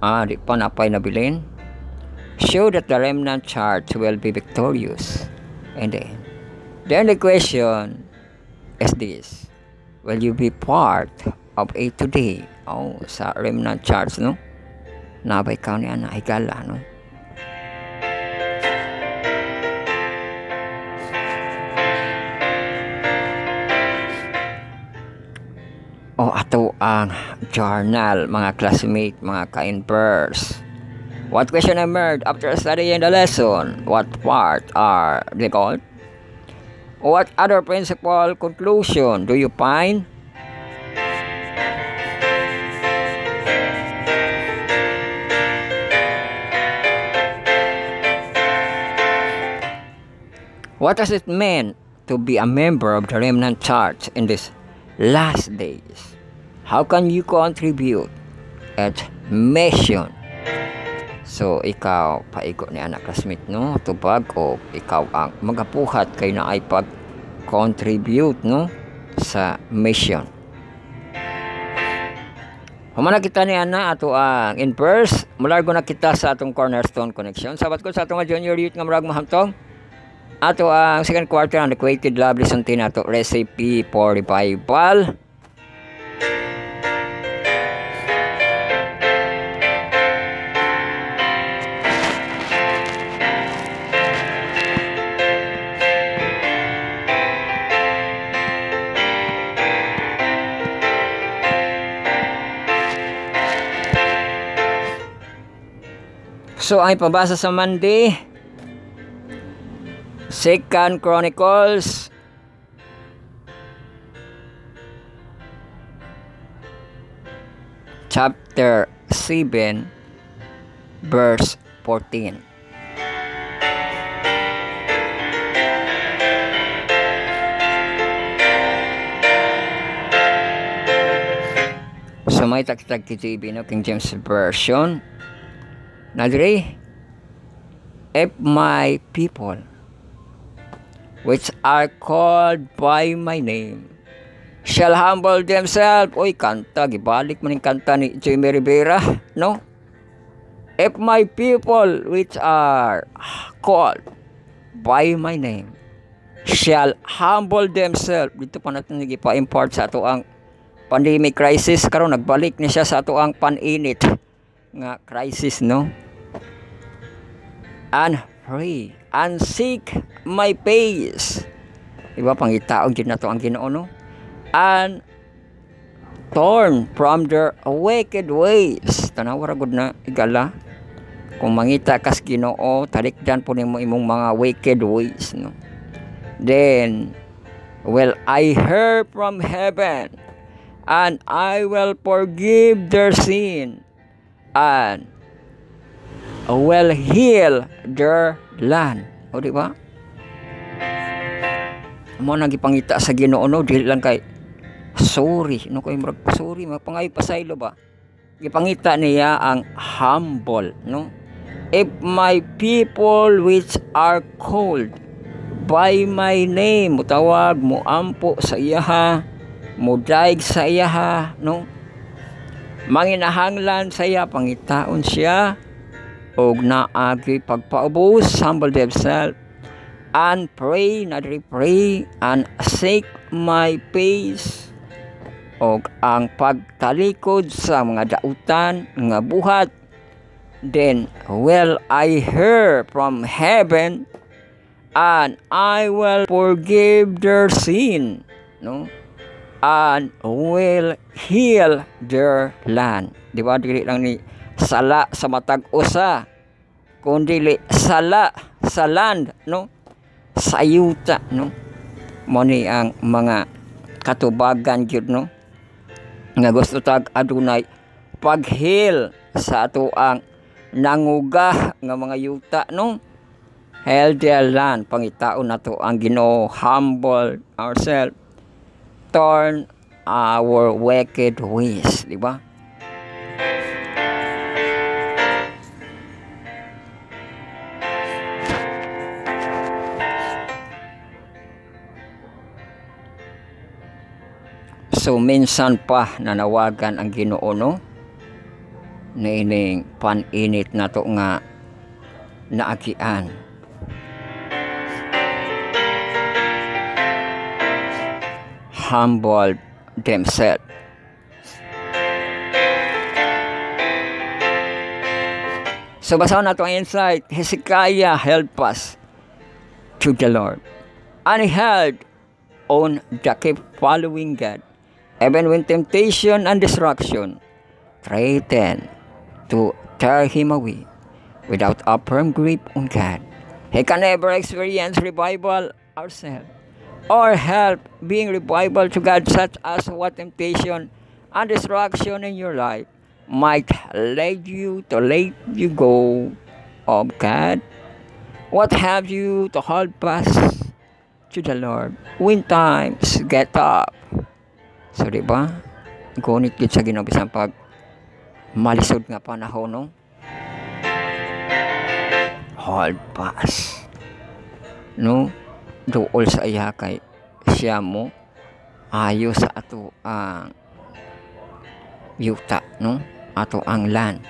Ah, di pa napay nabilin. Show that the remnant church will be victorious. And then, then the question is this. Will you be part of it today? Oh, sa remnant church no? Nabay ka niya na higala no? O ato ang journal mga classmate mga ka-inverse. What question emerged after studying the lesson? What part are they called? What other principal conclusion do you find? What does it mean to be a member of the remnant church in this last days. How can you contribute at mission? So, ikaw, paikot ni anak classmate, no? Tubag o ikaw ang magapuhat kay na ay pag-contribute, no? Sa mission. Humana kita ni Ana ato ang in verse mulargo na kita sa atong cornerstone connection. Sabat ko sa atong junior youth nga murag mahamtong ato ang second quarter ang equated love lesson 10 ato recipe for revival. So ay pabasa sa Monday Second Chronicles. Chapter 7 verse 14 So may takitag KJV no? King James Version. Nadri If my people which are called by my name shall humble themselves. Oy, kanta, gibalik man yung kanta ni Jimmy Rivera, no? If my people which are called by my name shall humble themselves. Dito pa natin nagipa-import sa ato ang pandemic crisis. Karon nagbalik ni siya sa ato ang paninit nga crisis, no? And pray and seek my face. Diba, pangitaon din na ang ginoo, no? And turn from their wicked ways. Tanawa good na igala. Kung mangita kas ginoo, talikdan po nimo imong mga wicked ways, no? Then, will I hear from heaven, and I will forgive their sin, and will heal their land. O di ba? Mo nang gipangita sa Ginoo no dili lang kay sorry no kay murag sorry mapangay pasaylo ba. Gipangita niya ang humble no. If my people which are called by my name mutawag mo ampo sa iyaha mo daig sa iyaha no manginahanglan sa iya pangitaon siya og naagi pagpaubos humble themselves and pray not pray and seek my face. Og ang pagtalikod sa mga dautan nga buhat then will I hear from heaven and I will forgive their sin no? And will heal their land. Di ba? Dili lang ni sala sa matag usa kundi sala sa land no? Sa yuta no? Mo ang mga katubagan gyud no? Nga gusto tag adunay paghil sa ato ang nanguga nga mga yuta no? Hell their land pangitaon nato ang Ginoo humble ourselves turn our wicked ways di ba So minsan pa nanawagan ang Ginoo no na ining paninit na to nga naagian. Humble themselves. So basahin nato ang insight. Hezekiah help us to the Lord. And he held on the keep following God even when temptation and destruction threaten to tear him away without a firm grip on God. He can never experience revival ourselves or help being revival to God such as what temptation and destruction in your life might lead you to let you go of God. What have you to hold fast to the Lord when times get tough? So, di ba? Gunit gid sa Ginoo pag malisod nga panahon no. Hold fast. No? Duol sa iya kay siya mo ayo sa ato ang yuta no ato ang land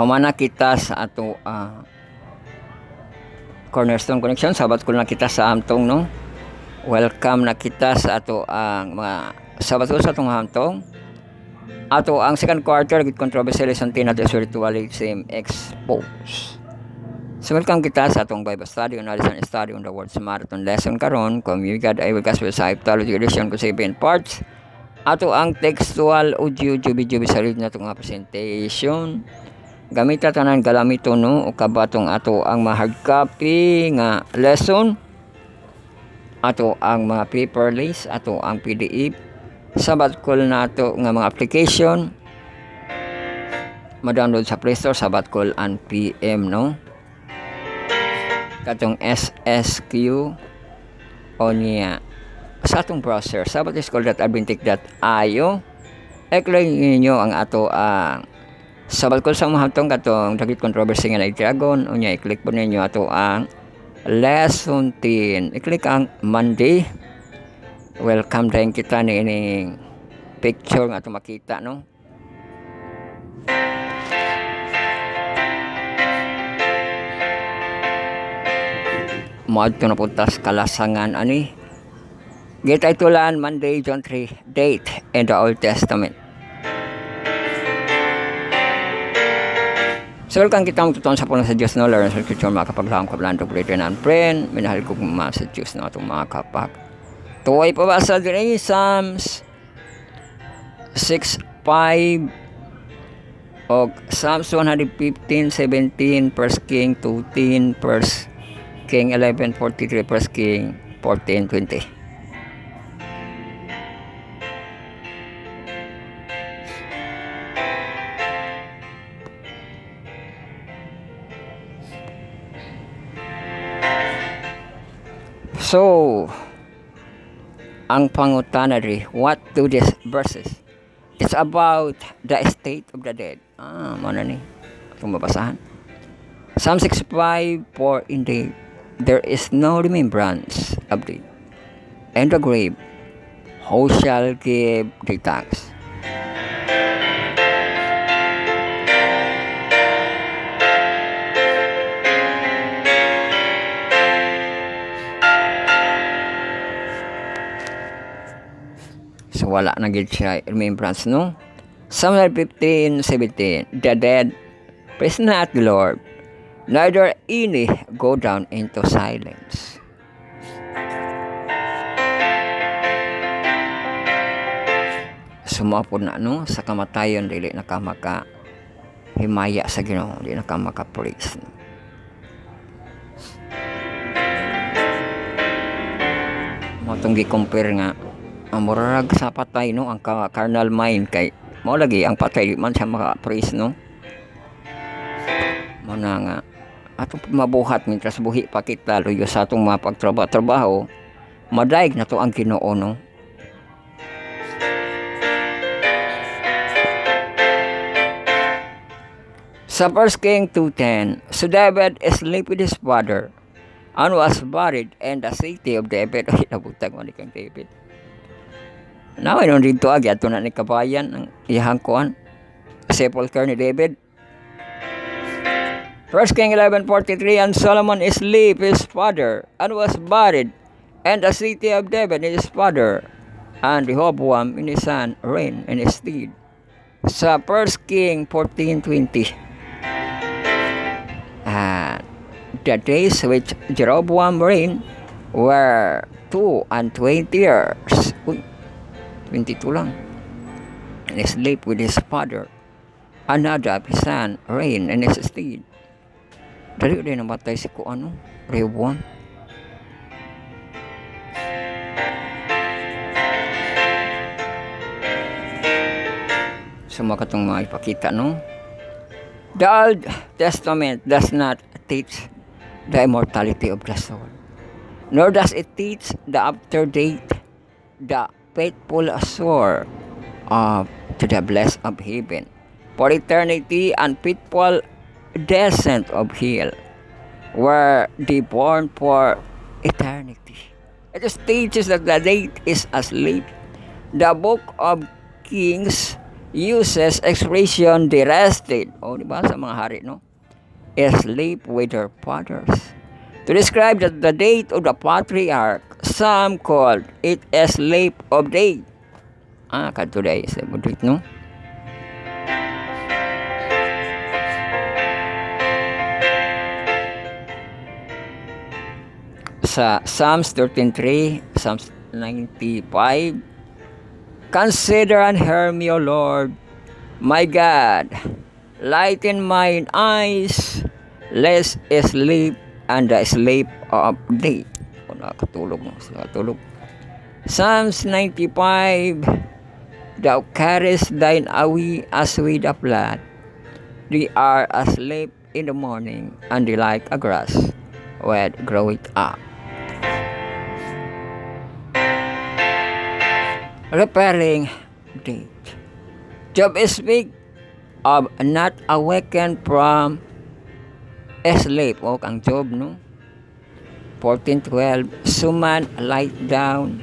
Humana kita sa ato uh, Cornerstone Connection. Sabat ko na kita sa amtong no. Welcome na kita sa ato ang uh, mga sabat sa atong hamtong Ato ang second quarter git controversy lesson 10 nato spiritualism expose. So welcome kita sa atong Bible study on Addison study on the words marathon lesson karon I will cast with typology edition ko 7 parts. Ato ang textual audio jubi jubi sa na nga presentation. Gamita tanan galamito no o kabatong ato ang ma-hard copy nga lesson. Ato ang mga paper list ato ang PDF sabat call nato nga mga application ma-download sa Play Store sabat call and PM no? Katong SSQ o niya sa atong browser sabat school.adventic.io i-click ninyo ang ato ang sabat call sa mga hatong katong dagit controversy nga na dragon o niya i-click po ninyo ato ang lesson 10 i-click ang Monday. Welcome din kita ni ini picture nga ito makita no? Maad ko na puntas kalasangan ani. Gita itulan Monday John 3 date in the Old Testament So welcome kita ang tutuan sa puno sa Diyos no? Learn sa Scripture mga kapaghahang kablando Greater and friend. Minahal ko mga sa Diyos no? Itong mga kapag Tuway pabasa din Psalms 6.5 o Psalms 115, 17, 1 King 2.10, 1 King 11.43, 1 King 14.20. So, ang pangutanari. What do these verses? It's about the state of the dead. Ah, mana ni? Itong mabasahan. Psalm 65, For in the there is no remembrance of the and the grave. Who shall give the thanks? Wala na gid siya remembrance no. Psalm 15, 17 The dead praise not the Lord, neither any go down into silence. Sumapod na no sa kamatayon dili na ka maka himaya sa Ginoo, dili na ka maka praise. No? Mo tong gi-compare nga ang murag sa patay no ang carnal mind kay mo lagi ang patay man siya maka-praise no mo na nga atong mabuhat mintras buhi pa kita luyo sa atong mga pagtrabaho madaig na to ang Ginoo no Sa 1 King 2.10, So David sleep with his father and was buried in the city of David. <laughs> Ay, nabutag mo ni kang David. Now, inon dito agi ato na ni kabayan ang iyahang kuan sepulchre ni David. 1 King 11:43 and Solomon sleep his father and was buried and the city of David his father and Rehoboam in his son reigned in his stead. Sa 1 King 14:20 and the days which Jeroboam reigned were two and twenty years. 22 lang. And sleep with his father. Another his son reigned his stead. Dali din namatay si ko ano, Rehoboam. So makatong mga ipakita no. The Old Testament does not teach the immortality of the soul. Nor does it teach the after date, the faithful soul of to the blessed of heaven for eternity and faithful descent of hell were they born for eternity. It teaches that the date is asleep. The book of Kings uses expression the rested. O, di ba sa mga hari, no? Asleep with their fathers. To describe the, the date of the patriarch, Some called it a sleep of day. Ah, katuday sa budit, no? Sa Psalms 13.3, Psalms 95, Consider and hear me, O Lord, my God, lighten mine eyes, lest I sleep and the sleep of day. Nakatulog mo, nakatulog. Psalms 95, Thou carriest thine away as with a flood. They are asleep in the morning, and they like a grass when growing up. Repairing date. Job speak of not awakened from sleep. O ang Job, no? 14.12 Suman light down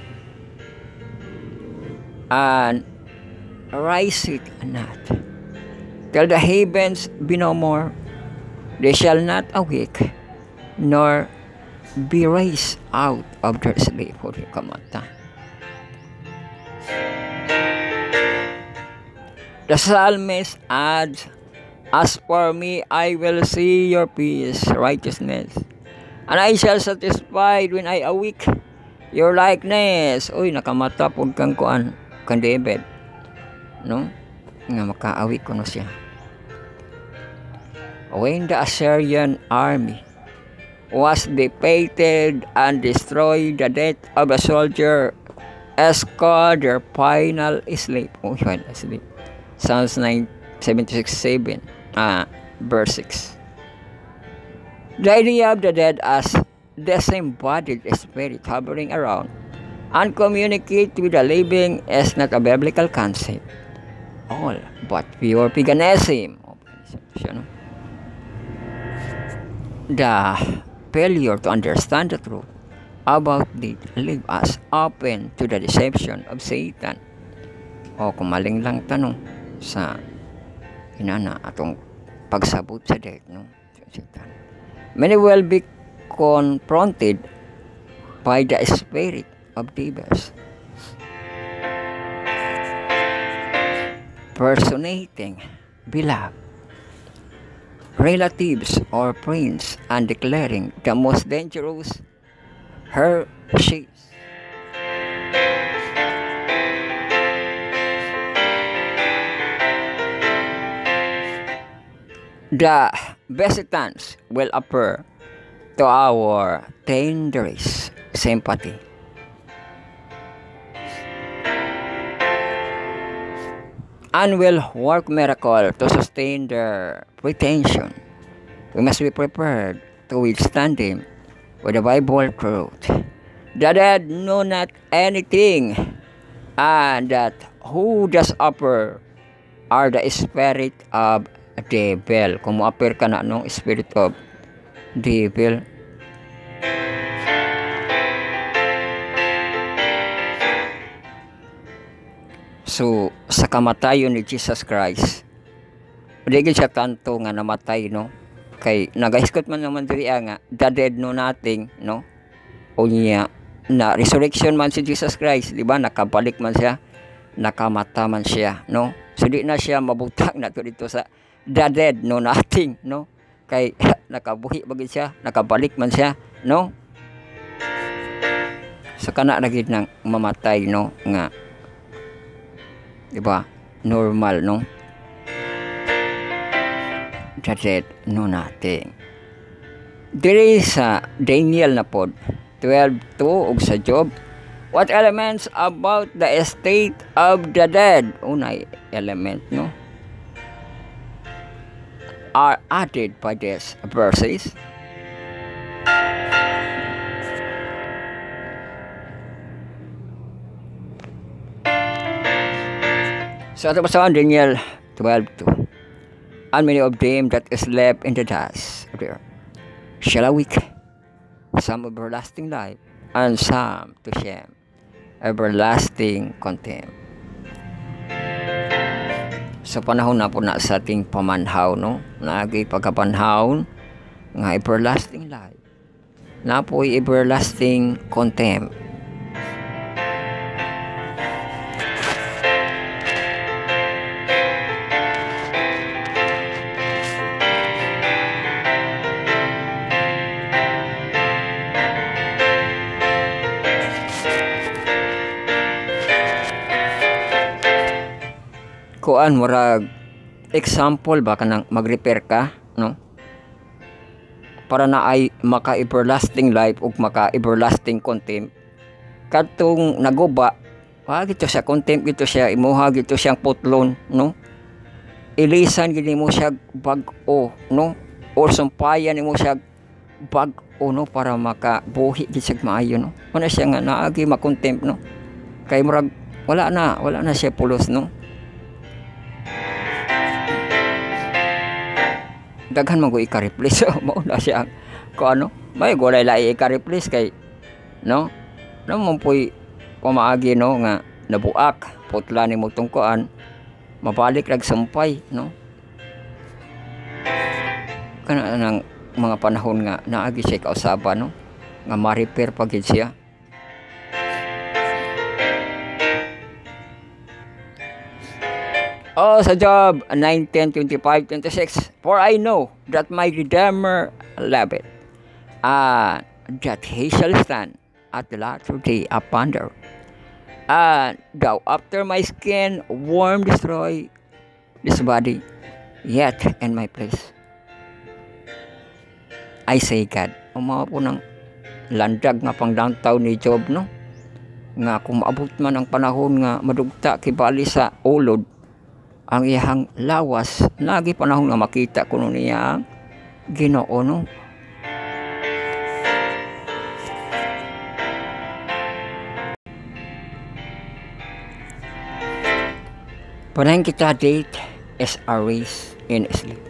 and rise it not. Till the heavens be no more, they shall not awake, nor be raised out of their sleep. Huli kamata. Ah. The psalmist adds, As for me, I will see your peace, righteousness, and I shall satisfied when I awake your likeness. Uy, nakamata po kang kuan, kang David. No? Nga makaawi ko no siya. When the Assyrian army was defeated and destroyed the death of a soldier escort their final sleep. Oh, yun, sleep. Psalms 9, 76, 7, uh, verse 6. The idea of the dead as the same disembodied spirit hovering around and communicate with the living is not a biblical concept. All but pure paganism. The failure to understand the truth about it leave us open to the deception of Satan. O kumaling lang tanong sa inana atong pagsabot sa death no Satan. Many will be confronted by the spirit of devils. Personating beloved relatives or friends and declaring the most dangerous her heresies. The visitants will appear to our tenderest sympathy. And will work miracle to sustain their pretension. We must be prepared to withstand him with the Bible truth. The dead know not anything, and that who does offer are the spirit of devil. Kung mo-appear ka na nung spirit of devil. So, sa kamatayon ni Jesus Christ, Dili siya tanto nga namatay, no? Kay nagaiskot man naman diri nga, the dead no nothing, no? O na resurrection man si Jesus Christ, di ba? Nakabalik man siya, nakamata man siya, no? So di na siya mabutang <laughs> na to dito sa the dead no nothing, no? Kay <laughs> nakabuhi bagid siya, nakabalik man siya, no? So kana na gid nang mamatay, no? Nga di ba? Normal, no? the dead know nothing. Diri sa Daniel na pod 12.2 ug sa Job What elements about the state of the dead unay element no are added by these verses So ito sa Daniel 12.2 and many of them that left in the dust of the earth shall awake, some everlasting life, and some to shame, everlasting contempt. Sa panahon na po na sa ating pamanhaw, no? Nagay pagkapanhaw nga everlasting life. Na po everlasting contempt. Kuan murag example ba kanang mag-repair ka no? Para na ay maka everlasting life ug maka everlasting contempt. Kadtong naguba wa gito siya contempt gito siya imuha gito siyang putlon no? Ilisan gini mo siya bag-o no? Or sumpayan mo siya bag-o no? Para makabuhi gid siya maayo no? Una siya nga naagi makontempt no? Kay murag wala na wala na siya pulos no daghan ko ika-replace. <laughs> So mao na siya. Ko ano may gulay lai ika-replace kay no? No mo poy kumaagi no? Nga nabuak. Putla ni mo tungkuan mabalik rag sampay no? Kana nang mga panahon nga naagi siya kausaba no? Nga ma-repair siya Oh, sa Job 19, 25, 26. For I know that my Redeemer loveth, and that he shall stand at the latter day upon the earth. And thou after my skin worm destroy this body, yet in my place. I say God, umawa po ng landag nga pang downtown ni Job, no? Nga kung maabot man ang panahon nga madugta kibali sa ulod, ang iyang lawas lagi panahon nga makita kuno niya Ginoo no Panahon kita date is a race in sleep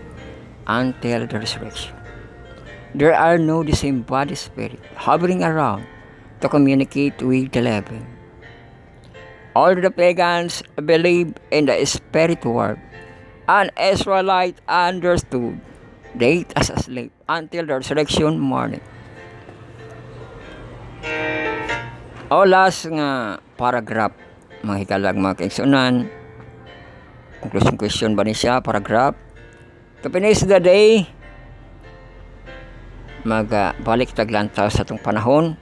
until the resurrection. There are no disembodied spirit hovering around to communicate with the living. All the pagans believe in the spirit world. An Israelite understood. Date as a slave until the resurrection morning. O last nga paragraph mga hikalag mga kaigsunan. Conclusion question ba ni paragraph. To finish the day magbalik taglantaw sa itong panahon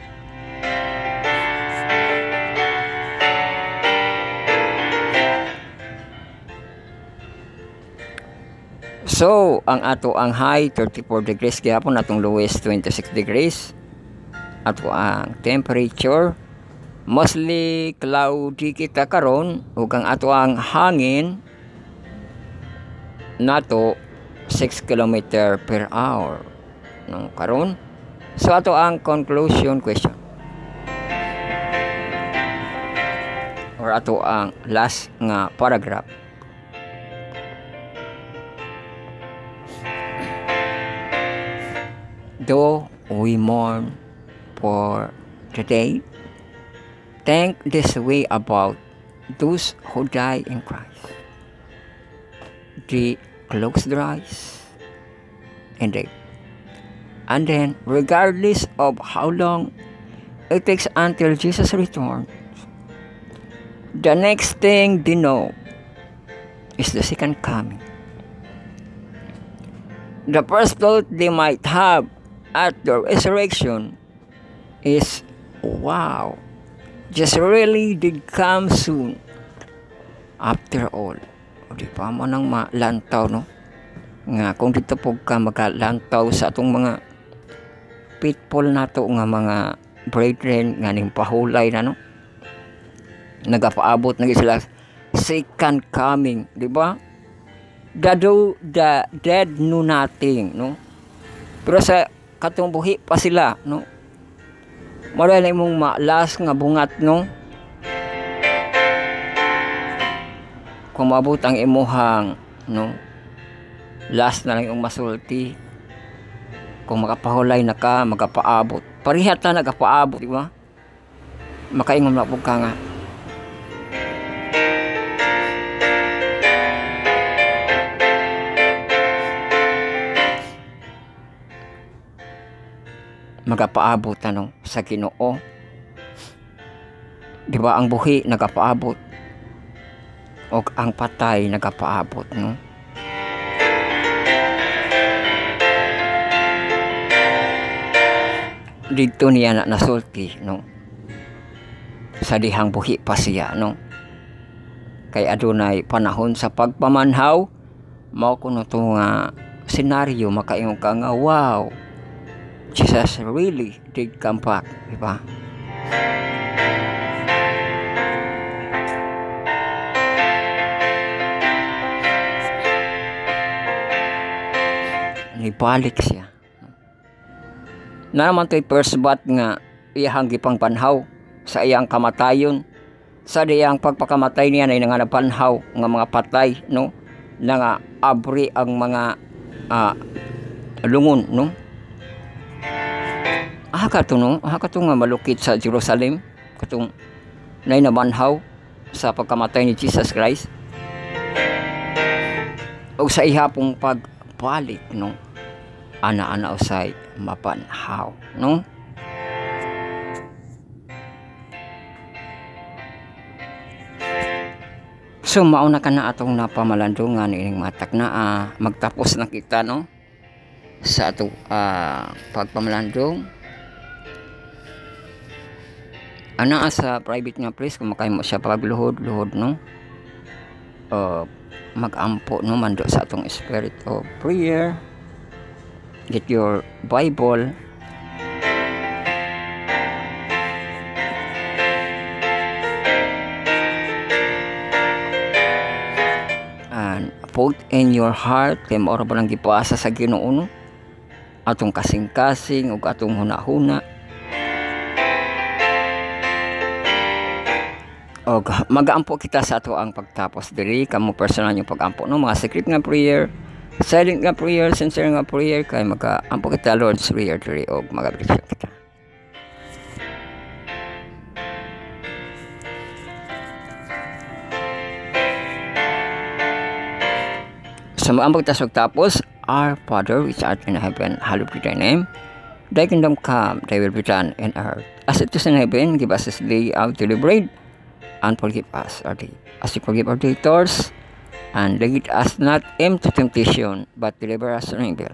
So, ang ato ang high 34 degrees. Gyapon atong lowest 26 degrees. Ato ang temperature. Mostly cloudy kita karon. Ug ang ato ang hangin nato 6 km per hour no karon. So ato ang conclusion question. Or ato ang last nga paragraph Though we mourn for today, think this way about those who die in Christ. They close their eyes and they and then regardless of how long it takes until Jesus returns, the next thing they know is the second coming. The first thought they might have at the resurrection is wow just really did come soon after all. O di pa mo nang malantaw no? Nga kung dito po ka magalantaw sa atong mga pitfall nato nga mga brethren nga ning pahulay na no? Nagapaabot na sila. Second coming di ba? The the dead know nothing no? Pero sa katong buhi pa sila no? Mara na imong malas nga bungat no? Kung maabot ang imuhang no? Last na lang yung masulti. Kung makapahulay na ka magapaabot parihat na nagapaabot di ba? Makaingon na po ka nga magapaabot ano sa Ginoo. 'Di ba ang buhi nagapaabot o ang patay nagapaabot no? Dito niya na nasulti no. Sa dihang buhi pa siya no. kay adunay panahon sa pagpamanhaw mao kuno to nga senaryo makaingon ka nga wow Jesus really did come back di ba? Nibalik siya. Na naman to'y first bat nga iyahang gipang panhaw sa iyang kamatayon. Sa diyang pagpakamatay niya na nga napanhaw nga mga patay no? Nga abri ang mga ah, lungon no aha ka to no? Aha ka to nga malukit sa Jerusalem. Katong nay namanhaw sa pagkamatay ni Jesus Christ. O sa ihapong pagbalik no? Ana-ana usay mapanhaw no? So mauna ka na atong napamalandungan ining matak na ah, magtapos na kita no? Sa ato ah, pagpamalandong ana sa private nga place kung makay mo siya pagluhod luhod no? Uh, magampo no? Mando sa atong spirit of prayer. Get your bible. And put in your heart kay mao ra lang gipaasa sa Ginoo no? Atong kasing-kasing ug atong hunahuna og magampo kita sa ato ang pagtapos diri kamo personal yung pagampo no mga secret nga prayer silent nga prayer sincere nga prayer kay magaampo kita Lord's prayer diri og magabisyo kita Sa mga pagtasog tapos, Our Father which art in heaven, hallowed be thy name. Thy kingdom come, thy will be done in earth. As it is in heaven, give us this day our daily bread, and forgive us our debt, as we forgive our debtors, and lead us not into temptation, but deliver us from evil.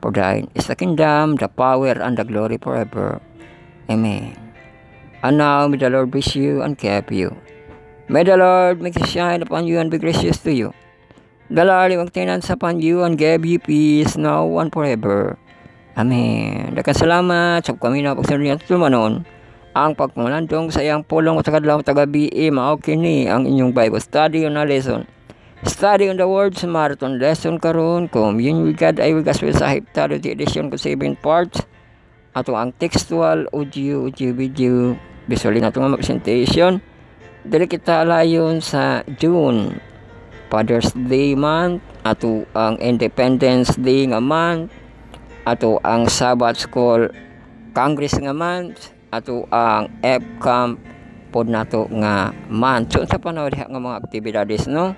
For thine is the kingdom, the power, and the glory forever. Amen. And now may the Lord bless you and keep you. May the Lord make his shine upon you and be gracious to you. The Lord magtinans upon you and give you peace now and forever. Amen. Dakan salamat sa kami na pagsunod niya tumanon. Ang pagmalandong sa iyang pulong sa kadlaw tagabi mao kini ang inyong Bible study na lesson. Study on the words marathon lesson karon communion with God ay gospel sa heptado di edition ko 7 parts. Ato ang textual audio audio video visually nato nga presentation. Dili kita layon sa June Father's Day month ato ang Independence Day nga month ato ang Sabbath School Congress nga month ato ang F Camp pod nato nga month so sa panahon diha nga mga aktibidades no?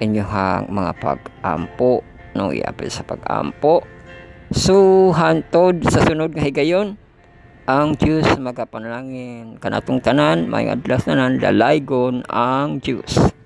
Inyong mga pag-ampo no? Iapil sa pag-ampo. So hantod sa sunod nga higayon. Ang Diyos magapanalangin. Kanatong tanan may adlas tanan dalaygon ang Diyos